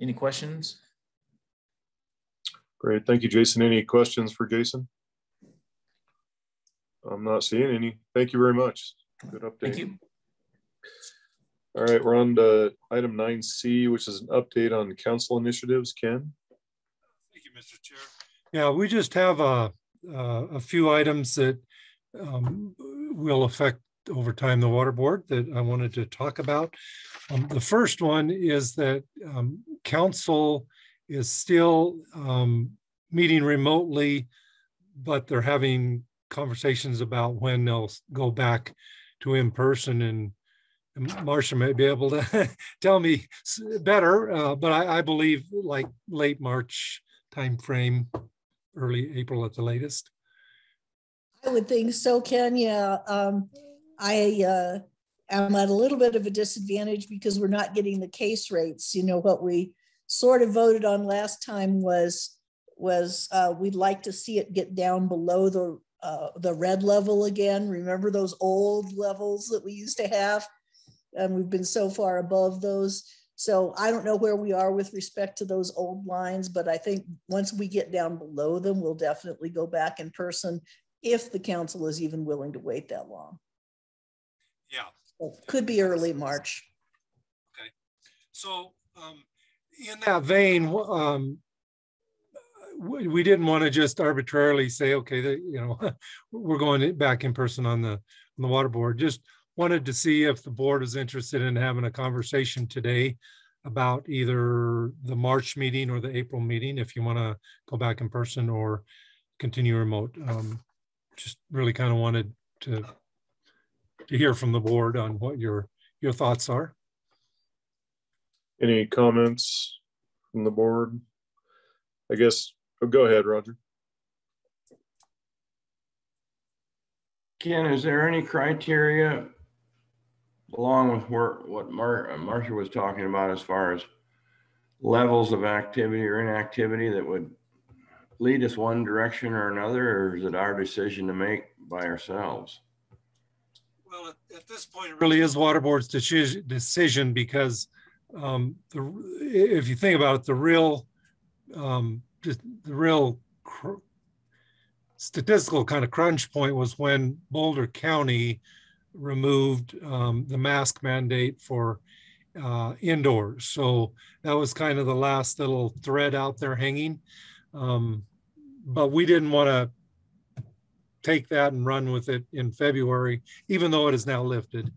any questions? Great. Thank you, Jason. Any questions for Jason? I'm not seeing any. Thank you very much. Good update. Thank you. All right, we're on to item 9C, which is an update on council initiatives. Ken? Thank you, Mr. Chair. Yeah, we just have a, a few items that um, will affect over time the water board that I wanted to talk about. Um, the first one is that um, council is still um, meeting remotely, but they're having conversations about when they'll go back to in person and, Marcia may be able to [LAUGHS] tell me better, uh, but I, I, believe like late March timeframe, early April at the latest. I would think so, Ken. Yeah, um, I uh, am at a little bit of a disadvantage because we're not getting the case rates. You know what we sort of voted on last time was was uh, we'd like to see it get down below the uh, the red level again. Remember those old levels that we used to have, and we've been so far above those. So I don't know where we are with respect to those old lines, but I think once we get down below them, we'll definitely go back in person if the council is even willing to wait that long. Yeah. So could be early March. Okay. So um, in that vein, um, we didn't want to just arbitrarily say, okay, that, you know, [LAUGHS] we're going back in person on the on the water board. Just wanted to see if the board is interested in having a conversation today about either the March meeting or the April meeting, if you want to go back in person or continue remote. Um, just really kind of wanted to to hear from the board on what your your thoughts are. Any comments from the board? I guess, oh, go ahead, Roger. Ken, is there any criteria along with what Mar uh, Marcia was talking about as far as levels of activity or inactivity that would lead us one direction or another, or is it our decision to make by ourselves? Well, at, at this point, it really is water board's decision because um, the, if you think about it, the real, um, just the real statistical kind of crunch point was when Boulder County removed um, the mask mandate for uh, indoors. So that was kind of the last little thread out there hanging. Um, but we didn't want to take that and run with it in February, even though it is now lifted.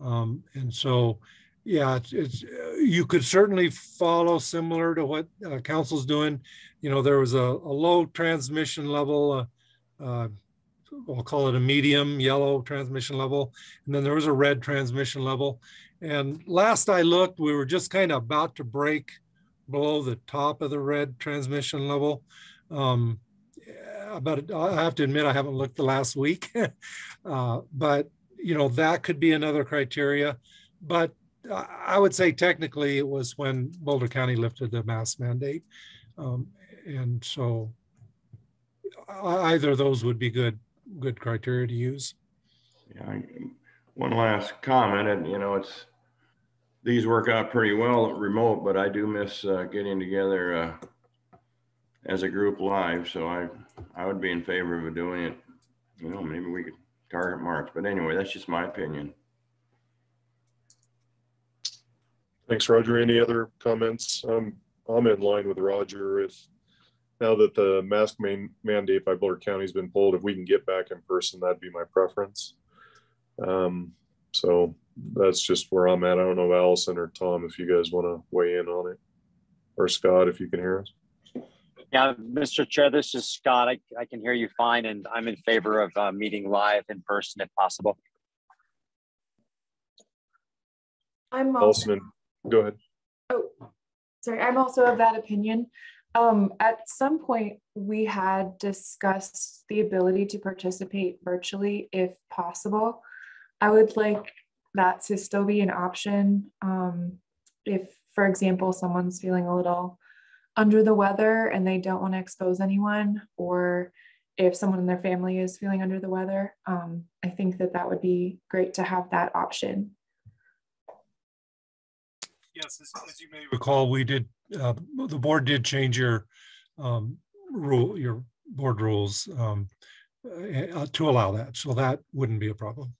Um, and so yeah, it's, it's you could certainly follow similar to what uh, council's doing. You know, there was a, a low transmission level, uh, I'll call it a medium yellow transmission level, and then there was a red transmission level. And last I looked, we were just kind of about to break below the top of the red transmission level. Um, but I have to admit, I haven't looked the last week. [LAUGHS] uh, but you know, that could be another criteria. But I would say technically it was when Boulder County lifted the mask mandate. Um, and so either those would be good, good criteria to use. Yeah, I- one last comment, and you know, it's, these work out pretty well remote, but I do miss uh, getting together uh, as a group live, so I, I would be in favor of doing it. You know, maybe we could target March, but anyway, that's just my opinion. Thanks, Roger. Any other comments? Um, I'm in line with Roger. If now that the mask main mandate by Boulder County has been pulled, if we can get back in person, that'd be my preference. Um, so that's just where I'm at. I don't know, Allison or Tom, if you guys want to weigh in on it, or Scott, if you can hear us. Yeah, Mr. Chair, this is Scott. I, I can hear you fine, and I'm in favor of uh, meeting live in person if possible. I'm also, Allison, go ahead. oh, sorry, I'm also of that opinion. Um, at some point, we had discussed the ability to participate virtually if possible. I would like that to still be an option. Um, if, for example, someone's feeling a little under the weather and they don't want to expose anyone, or if someone in their family is feeling under the weather, um, I think that that would be great to have that option. Yes, as, as you may recall, we did, uh, the board did change your um, rule, your board rules um, uh, to allow that. So that wouldn't be a problem.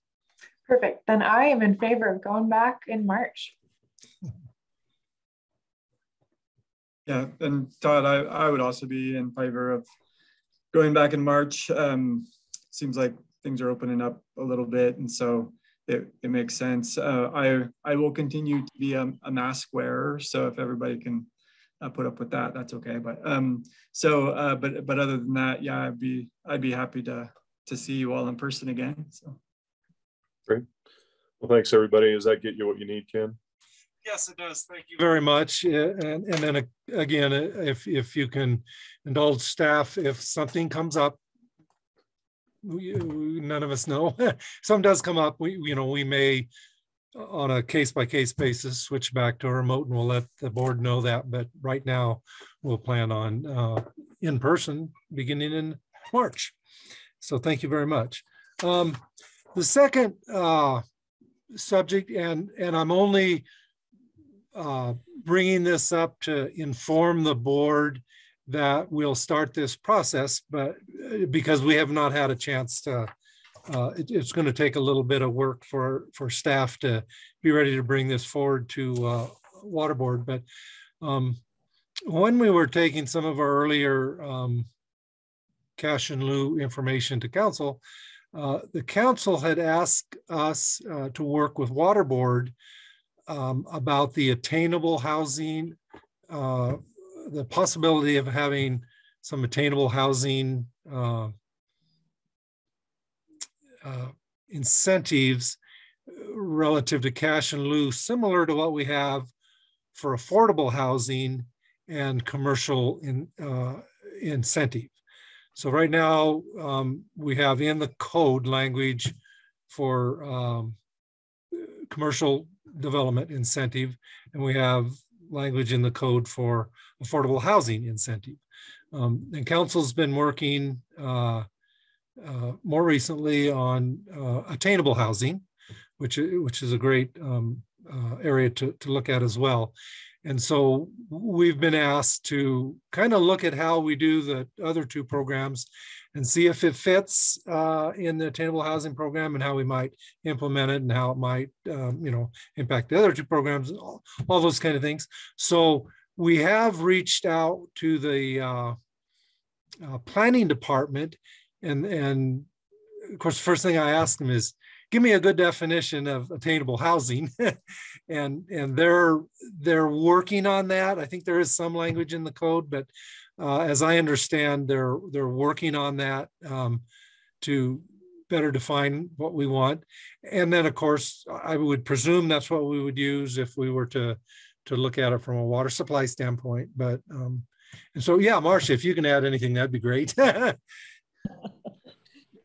Perfect. Then I am in favor of going back in March. Yeah, and Todd, I, I would also be in favor of going back in March. Um, seems like things are opening up a little bit, and so it, it makes sense. Uh, I I will continue to be a, a mask wearer, so if everybody can uh, put up with that, that's okay. But um, so uh, but but other than that, yeah, I'd be I'd be happy to to see you all in person again. So Great. Well, thanks, everybody. Does that get you what you need, Ken? Yes, it does. Thank you very much. Uh, And, and then uh, again, uh, if, if you can indulge staff, if something comes up, we, we- none of us know, [LAUGHS] some does come up, we, you know, we may on a case by case basis, switch back to a remote and we'll let the board know that. But right now, we'll plan on uh, in person beginning in March. So thank you very much. Um, The second uh, subject, and, and I'm only uh, bringing this up to inform the board that we'll start this process, but uh, because we have not had a chance to, uh, it- it's going to take a little bit of work for, for staff to be ready to bring this forward to uh, water board. But um, when we were taking some of our earlier um, cash and lieu information to council, uh, the council had asked us uh, to work with water board um, about the attainable housing, uh, the possibility of having some attainable housing uh, uh, incentives relative to cash and lieu, similar to what we have for affordable housing and commercial in, uh, incentive. So right now, um, we have in the code language for um, commercial development incentive, and we have language in the code for affordable housing incentive. Um, and council's been working uh, uh, more recently on uh, attainable housing, which, which is a great um, uh, area to, to look at as well. And so we've been asked to kind of look at how we do the other two programs and see if it fits uh, in the attainable housing program and how we might implement it and how it might, um, you know, impact the other two programs, all, all those kind of things. So we have reached out to the uh, uh, planning department and, and of course, the first thing I ask them is, give me a good definition of attainable housing. [LAUGHS] and and they're they're working on that. I think there is some language in the code, but uh, as I understand, they're they're working on that um, to better define what we want. And then, of course, I would presume that's what we would use if we were to to look at it from a water supply standpoint. But um, and so, yeah, Marcia, if you can add anything, that'd be great. [LAUGHS]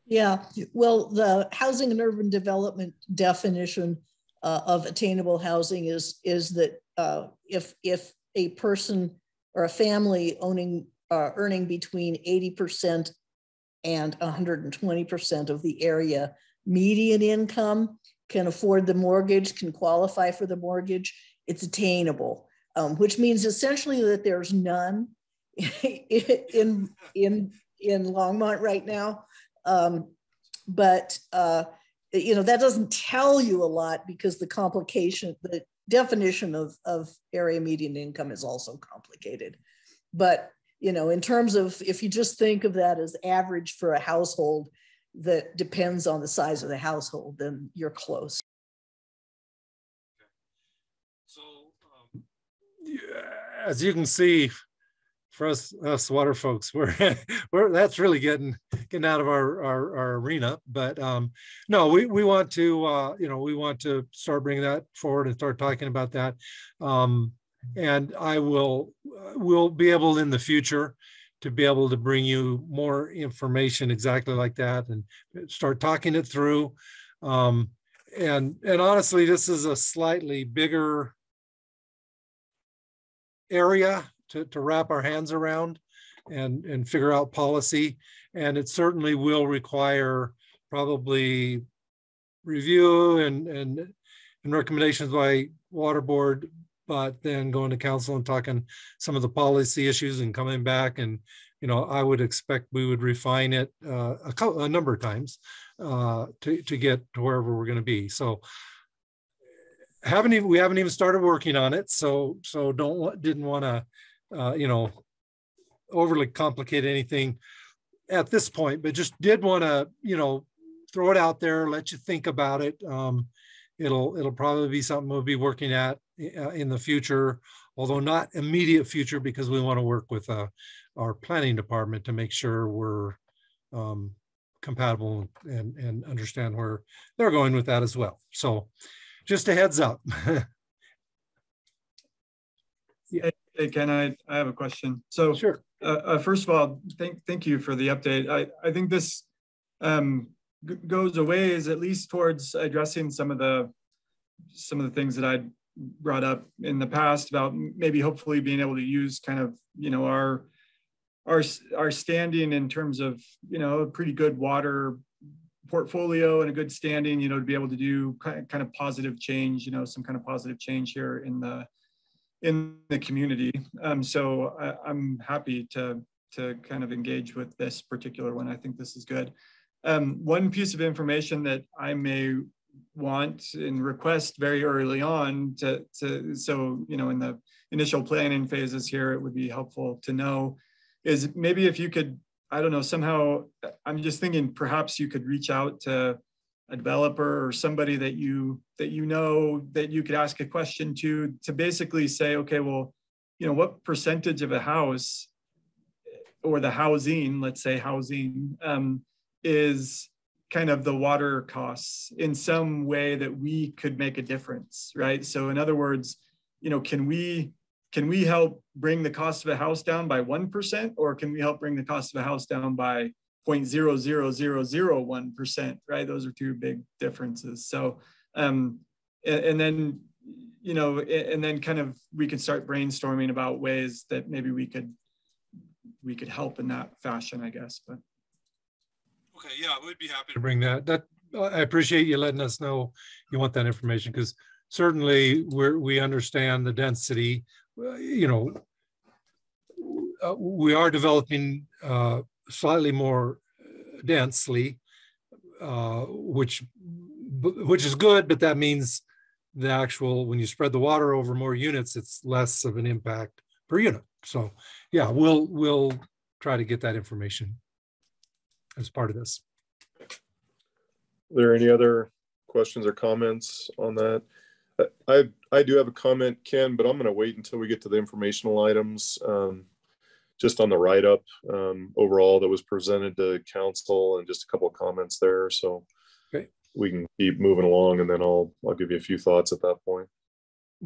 Yeah, well, the housing and urban development definition uh, of attainable housing is is that uh, if if a person or a family owning uh, earning between eighty percent and 120% of the area median income can afford the mortgage, can qualify for the mortgage, it's attainable, um, which means essentially that there's none [LAUGHS] in in in Longmont right now. Um, but uh, you know that doesn't tell you a lot because the complication, the definition of of area median income is also complicated. But you know, in terms of if you just think of that as average for a household that depends on the size of the household, then you're close. So, um, as you can see, for us us water folks we're [LAUGHS] we're that's really getting getting out of our our, our arena but um no we we want to uh you know we want to start bringing that forward and start talking about that. Um and i will will be able in the future to be able to bring you more information exactly like that and start talking it through. Um and and honestly this is a slightly bigger area to, to wrap our hands around and, and figure out policy. And it certainly will require probably review and, and, and recommendations by water board, but then going to council and talking some of the policy issues and coming back and, you know, I would expect we would refine it uh, a, couple, a number of times uh, to, to get to wherever we're going to be. So haven't even, we haven't even started working on it. So, so don't, didn't want to uh, you know, overly complicate anything at this point, but just did want to, you know, throw it out there, let you think about it. Um, it'll it'll probably be something we'll be working at uh, in the future, although not immediate future because we want to work with uh, our planning department to make sure we're um, compatible and and understand where they're going with that as well. So, just a heads up. [LAUGHS] yeah. Hey, Ken, I, I have a question. So sure. Uh, uh, first of all, thank thank you for the update. I, I think this um, goes a ways at least towards addressing some of the some of the things that I brought up in the past about maybe hopefully being able to use kind of you know our our our standing in terms of you know a pretty good water portfolio and a good standing you know to be able to do kind of positive change you know some kind of positive change here in the in the community. Um, so I, am happy to, to kind of engage with this particular one. I think this is good. Um, one piece of information that I may want and request very early on to, to, so, you know, in the initial planning phases here, it would be helpful to know is maybe if you could, I don't know, somehow, I'm just thinking perhaps you could reach out to a developer or somebody that you that you know that you could ask a question to to basically say okay well you know what percentage of a house or the housing let's say housing um, is kind of the water costs in some way that we could make a difference right? So in other words you know can we can we help bring the cost of a house down by 1% or can we help bring the cost of a house down by 0.00001%, right? Those are two big differences. So, um, and, and then, you know, and then kind of we can start brainstorming about ways that maybe we could we could help in that fashion, I guess. But okay, yeah, we'd be happy to bring that. That I appreciate you letting us know you want that information because certainly we we understand the density. Uh, you know, uh, we are developing uh, slightly more densely, uh, which which is good, but that means the actual when you spread the water over more units, it's less of an impact per unit. So yeah, we'll we'll try to get that information as part of this. Are there any other questions or comments on that? I I do have a comment, Ken, but I'm going to wait until we get to the informational items. Um, just on the write-up um, overall that was presented to council and just a couple of comments there. So okay. we can keep moving along and then I'll I'll give you a few thoughts at that point.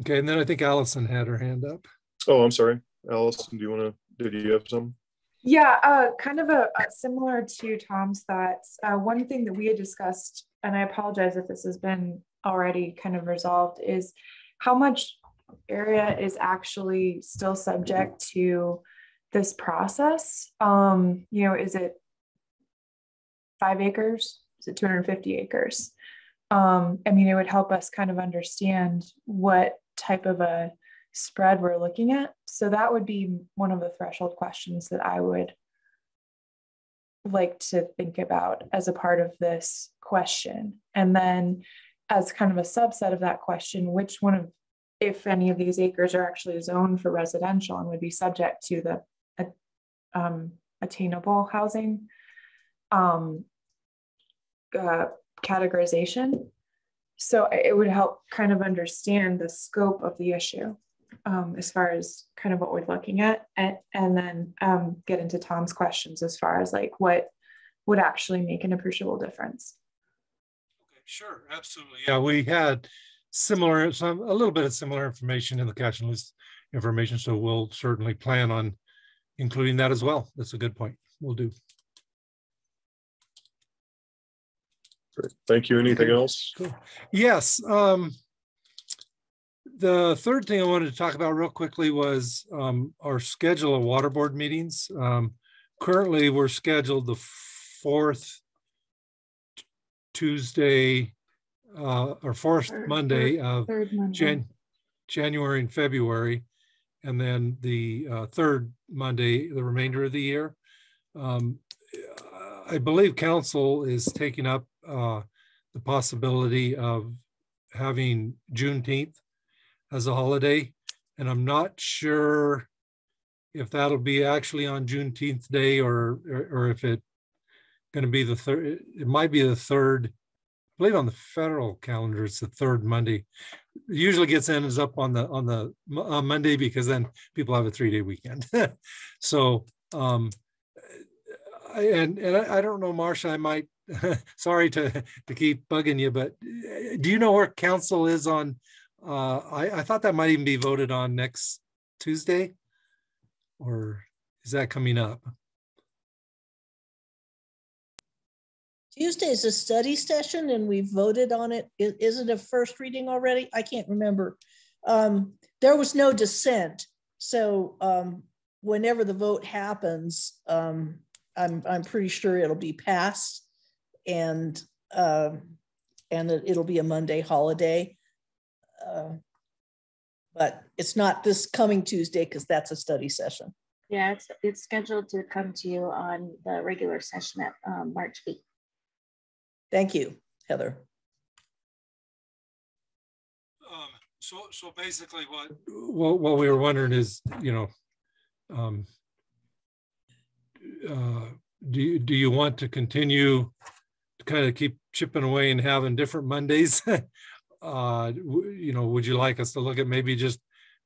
Okay, and then I think Allison had her hand up. Oh, I'm sorry. Allison, do you want to, did you have some? Yeah, uh, kind of a, a, similar to Tom's thoughts. Uh, one thing that we had discussed, and I apologize if this has been already kind of resolved, is how much area is actually still subject to this process? Um, you know, is it five acres? Is it 250 acres? Um, I mean, it would help us kind of understand what type of a spread we're looking at. So that would be one of the threshold questions that I would like to think about as a part of this question. And then as kind of a subset of that question, which one of, if any of these acres are actually zoned for residential and would be subject to the um, attainable housing um, uh, categorization. So it would help kind of understand the scope of the issue um, as far as kind of what we're looking at, and, and then um, get into Tom's questions as far as like what would actually make an appreciable difference. Okay, sure, absolutely. Yeah, we had similar, some a little bit of similar information in the catch and list information, so we'll certainly plan on including that as well. That's a good point. We'll do. Great. Thank you. Anything else? Cool. Yes. Um, the third thing I wanted to talk about real quickly was um, our schedule of water board meetings. Um, currently, we're scheduled the fourth Tuesday uh, or fourth third, Monday third, of third Monday. Jan January and February, and then the uh, third Monday the remainder of the year. Um, I believe council is taking up uh, the possibility of having Juneteenth as a holiday. And I'm not sure if that'll be actually on Juneteenth day or, or, or if it going to be the third, it might be the third, believe on the federal calendar, it's the third Monday. It usually gets ends up on the, on the uh, Monday because then people have a three day weekend. [LAUGHS] so, um, I, and, and I, I don't know, Marcia, I might, [LAUGHS] sorry to, to keep bugging you, but uh, do you know where council is on uh, I, I thought that might even be voted on next Tuesday, or is that coming up? Tuesday is a study session and we voted on it. Is, it a first reading already? I can't remember. Um, there was no dissent. So um, whenever the vote happens, um, I'm, I'm pretty sure it'll be passed and, uh, and it, it'll be a Monday holiday. Uh, but it's not this coming Tuesday because that's a study session. Yeah, it's it's scheduled to come to you on the regular session at um, March 8th. Thank you, Heather. Um, so, so basically, what, what what we were wondering is, you know, um, uh, do you, do you want to continue to kind of keep chipping away and having different Mondays, [LAUGHS] uh, you know, would you like us to look at maybe just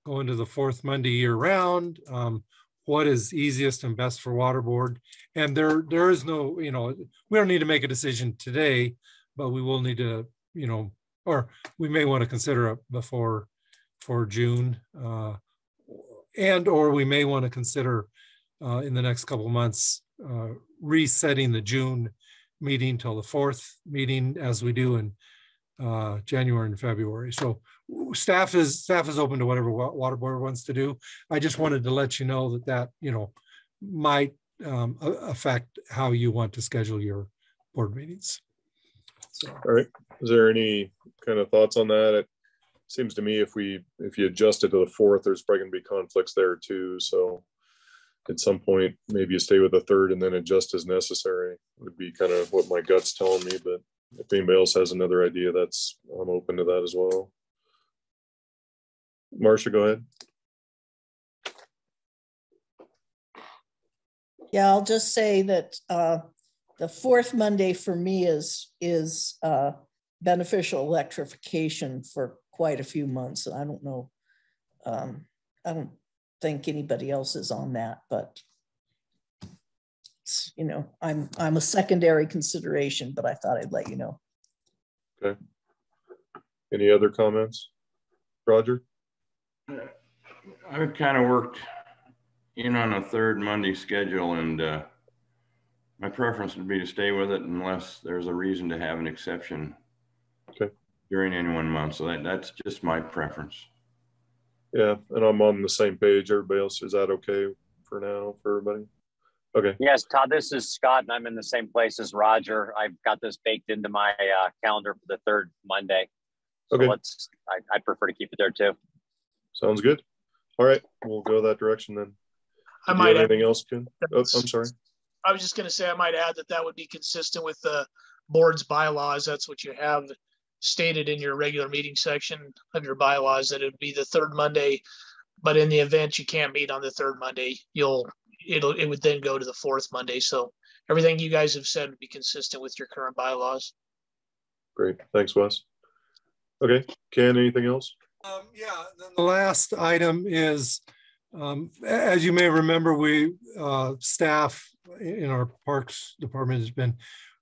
going to the fourth Monday year round? Um, what is easiest and best for waterboard? And there, there is no, you know, we don't need to make a decision today, but we will need to, you know, or we may want to consider it before for June, uh, and or we may want to consider uh, in the next couple months uh, resetting the June meeting till the fourth meeting as we do in uh, January and February. So staff is staff is open to whatever water board wants to do. I just wanted to let you know that that you know might um, affect how you want to schedule your board meetings. So. All right. Is there any kind of thoughts on that? It seems to me if we if you adjust it to the fourth, there's probably going to be conflicts there too. So at some point, maybe you stay with the third and then adjust as necessary. Would be kind of what my gut's telling me, but if anybody else has another idea, that's I'm open to that as well. Marcia, go ahead. Yeah, I'll just say that uh, the fourth Monday for me is is uh, beneficial electrification for quite a few months. I don't know. Um, I don't think anybody else is on that, but you know, I'm I'm a secondary consideration, but I thought I'd let you know. Okay. Any other comments? Roger? I've kind of worked in on a third Monday schedule and uh, my preference would be to stay with it unless there's a reason to have an exception okay. during any one month. So that, that's just my preference. Yeah, and I'm on the same page. Everybody else, is that okay for now for everybody? Okay, Yes, Todd, this is Scott, and I'm in the same place as Roger. I've got this baked into my uh, calendar for the third Monday. So Okay. let's, I, I'd prefer to keep it there too. sounds good. All right, we'll go that direction then. I Do you might have add, anything else, Ken? Oh, I'm sorry. I was just gonna say, I might add that that would be consistent with the board's bylaws. That's what you have stated in your regular meeting section of your bylaws, that it'd be the third Monday. But in the event you can't meet on the third Monday, you'll, it'll, it would then go to the fourth Monday. So everything you guys have said would be consistent with your current bylaws. Great, thanks, Wes. Okay, Ken, anything else? Um, yeah, then the last item is, um, as you may remember, we, uh, staff in our Parks Department has been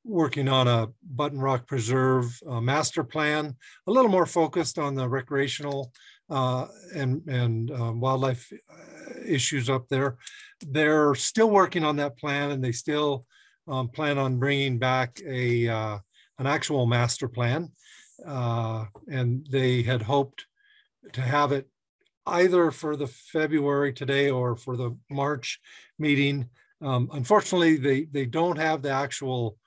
working on a Button Rock Preserve, uh, master plan, a little more focused on the recreational, uh, and, and, um, wildlife uh, issues up there. They're still working on that plan and they still, um, plan on bringing back a, uh, an actual master plan. Uh, and they had hoped to have it either for the February today or for the March meeting. Um, unfortunately, they, they don't have the actual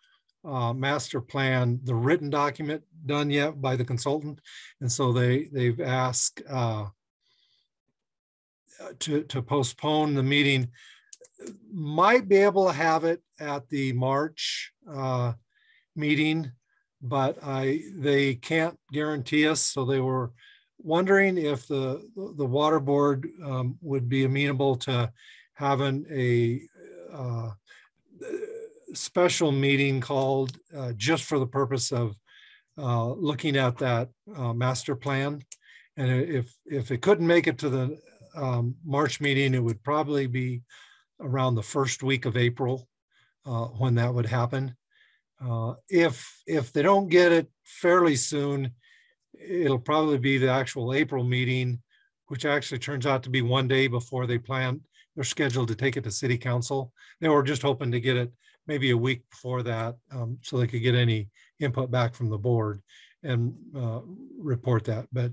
uh, master plan, the written document done yet by the consultant. And so they, they've asked uh, to, to postpone the meeting. Might be able to have it at the March uh, meeting, but I, they can't guarantee us. So they were wondering if the, the water board um, would be amenable to having a uh, special meeting called uh, just for the purpose of uh, looking at that uh, master plan. And if, if it couldn't make it to the um, March meeting, it would probably be around the first week of April uh, when that would happen. Uh, if, if they don't get it fairly soon, it'll probably be the actual April meeting, which actually turns out to be one day before they plan, they're scheduled to take it to city council. They were just hoping to get it maybe a week before that, um, so they could get any input back from the board and, uh, report that. But,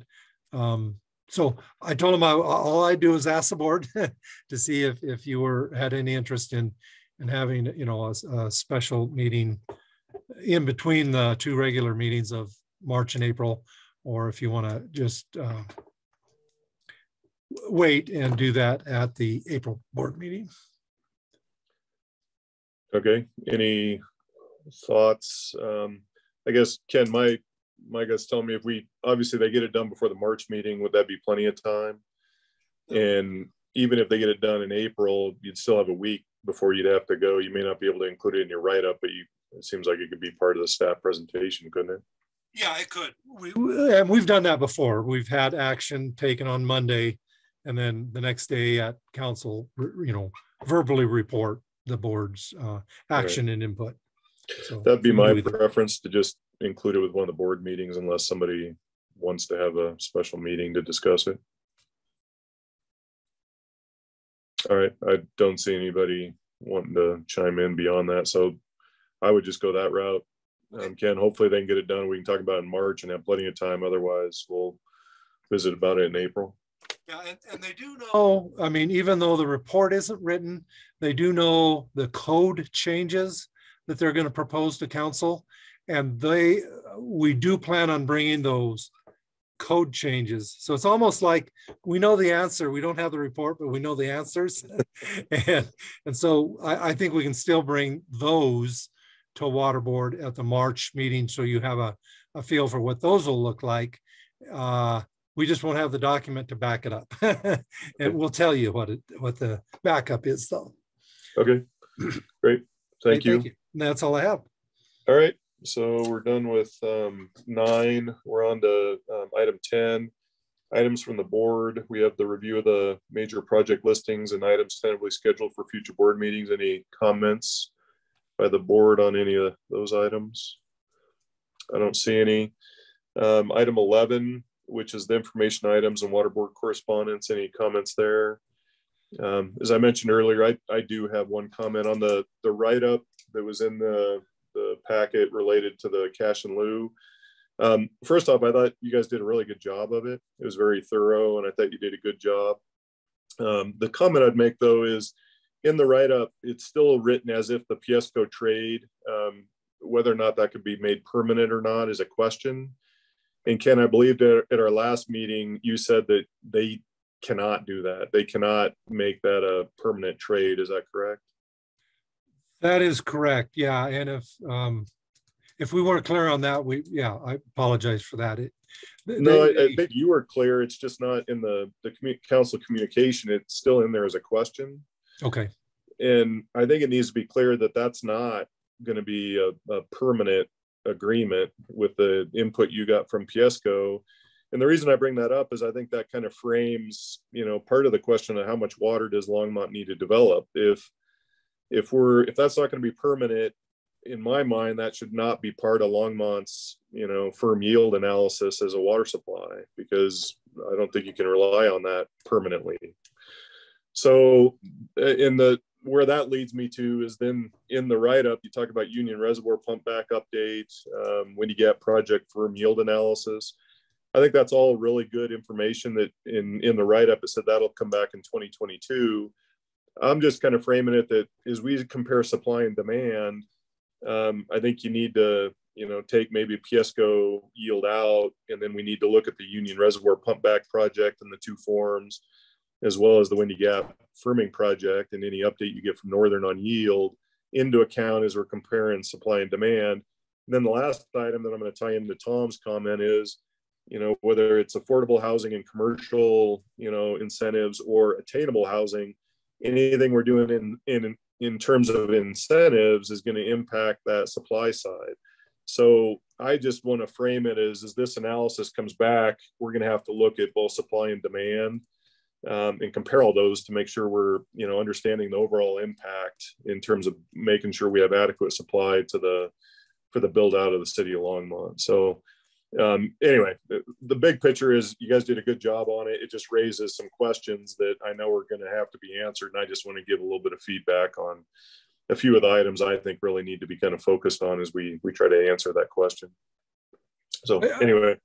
um, so I told them I, all I do is ask the board [LAUGHS] to see if, if you were, had any interest in, in having, you know, a, a special meeting in between the two regular meetings of March and April, or if you want to just uh, wait and do that at the April board meeting. Okay, any thoughts? Um, I guess, Ken, my, my guys tell me if we, obviously they get it done before the March meeting, would that be plenty of time? And even if they get it done in April, you'd still have a week before you'd have to go. You may not be able to include it in your write-up, but you, it seems like it could be part of the staff presentation, couldn't it? Yeah, it could. We, and we've done that before. We've had action taken on Monday and then the next day at council, you know, verbally report the board's uh, action and input. So That'd be my preference to just include it with one of the board meetings unless somebody wants to have a special meeting to discuss it. All right, I don't see anybody wanting to chime in beyond that, so I would just go that route. Um, Ken, hopefully they can get it done. We can talk about it in March and have plenty of time. Otherwise, we'll visit about it in April. Yeah, and, and they do know, I mean, even though the report isn't written, they do know the code changes that they're going to propose to council. And they, we do plan on bringing those code changes. So it's almost like we know the answer. We don't have the report, but we know the answers. [LAUGHS] and, and so I, I think we can still bring those to water board at the March meeting. So you have a, a feel for what those will look like. Uh, we just won't have the document to back it up. [LAUGHS] and we'll tell you what it, what the backup is though. Okay, [CLEARS THROAT] great. Thank Okay, you. And that's all I have. All right, so we're done with um, nine. We're on to um, item ten. Items from the board. We have the review of the major project listings and items tentatively scheduled for future board meetings. Any comments by the board on any of those items? I don't see any. Um, Item eleven, which is the information items and water board correspondence. Any comments there? Um, As I mentioned earlier, I, I do have one comment on the, the write-up that was in the, the packet related to the cash and lieu. Um, first off, I thought you guys did a really good job of it. It was very thorough and I thought you did a good job. Um, the comment I'd make though is in the write-up, it's still written as if the PSCo trade, um, whether or not that could be made permanent or not is a question. And Ken, I believe that at our last meeting, you said that they cannot do that. They cannot make that a permanent trade. Is that correct? That is correct. Yeah. And if, um, if we weren't clear on that, we, yeah, I apologize for that. It, No, I, I think you were clear. It's just not in the, the council communication. It's still in there as a question. Okay, And I think it needs to be clear that that's not going to be a, a permanent agreement with the input you got from PSCo. And the reason I bring that up is I think that kind of frames, you know, part of the question of how much water does Longmont need to develop? If, if we're, if that's not going to be permanent, in my mind, that should not be part of Longmont's, you know, firm yield analysis as a water supply, because I don't think you can rely on that permanently. So uh, in the, where that leads me to is then in the write-up, you talk about Union Reservoir pump back update, um, when you get project firm yield analysis. I think that's all really good information that in, in the write-up, it said that'll come back in 2022. I'm just kind of framing it that as we compare supply and demand, um, I think you need to, you know, take maybe PSCo yield out, and then we need to look at the Union Reservoir pump back project and the two forms, as well as the Windy Gap firming project and any update you get from Northern on yield into account as we're comparing supply and demand. And then the last item that I'm going to tie into Tom's comment is, you know, whether it's affordable housing and commercial, you know, incentives or attainable housing, anything we're doing in in in terms of incentives is going to impact that supply side. So I just want to frame it as as this analysis comes back, we're going to have to look at both supply and demand um, and compare all those to make sure we're you know understanding the overall impact in terms of making sure we have adequate supply to the for the build out of the city of Longmont. So um, anyway, the, the big picture is you guys did a good job on it. It just raises some questions that I know are going to have to be answered, and I just want to give a little bit of feedback on a few of the items I think really need to be kind of focused on as we we try to answer that question. So anyway,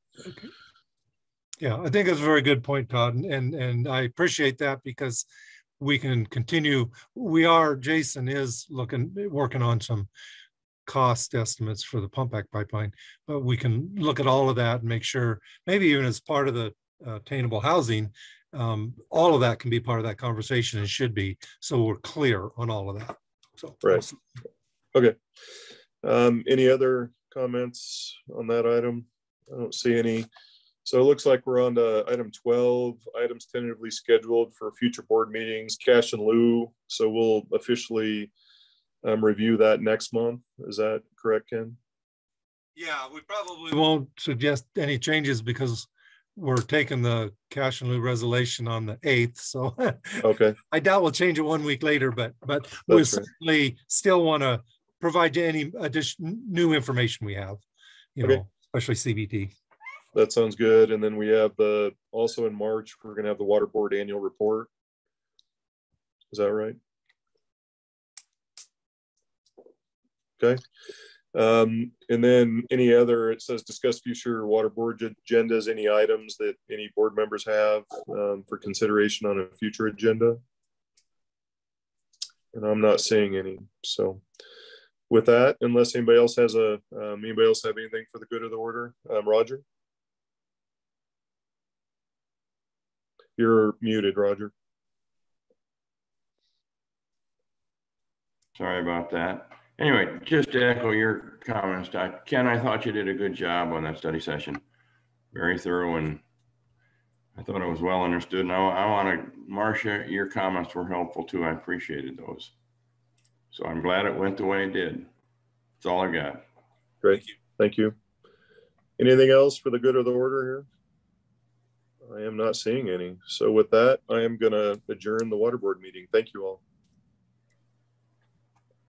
yeah, I think it's a very good point, Todd, and- and, and I appreciate that because we can continue, we are, Jason is looking, working on some cost estimates for the pump back pipeline, but we can look at all of that and make sure, maybe even as part of the uh, attainable housing, um, all of that can be part of that conversation and should be, so we're clear on all of that. So. Right. Okay. Um, any other comments on that item? I don't see any. So it looks like we're on to item twelve, items tentatively scheduled for future board meetings, cash and lieu. So we'll officially um, review that next month. Is that correct, Ken? Yeah, we probably won't suggest any changes because we're taking the cash and lieu resolution on the eighth, so [LAUGHS] Okay, I doubt we'll change it one week later, but, but we That's right. certainly still want to provide you any addition, new information we have, you Okay. know, especially CBT. that sounds good. And then we have the, also in March, we're gonna have the water board annual report. Is that right? Okay. Um, and then any other, it says discuss future water board agendas, any items that any board members have um, for consideration on a future agenda? And I'm not seeing any, so with that, unless anybody else has a, um, anybody else have anything for the good of the order? Um, Roger? You're muted, Roger. Sorry about that. Anyway, just to echo your comments, Ken, I thought you did a good job on that study session. Very thorough and I thought it was well understood. Now I want to, Marcia, your comments were helpful too. I appreciated those. So I'm glad it went the way it did. That's all I got. Great, thank you. Anything else for the good of the order here? I am not seeing any. So with that, I am gonna adjourn the water board meeting. Thank you all.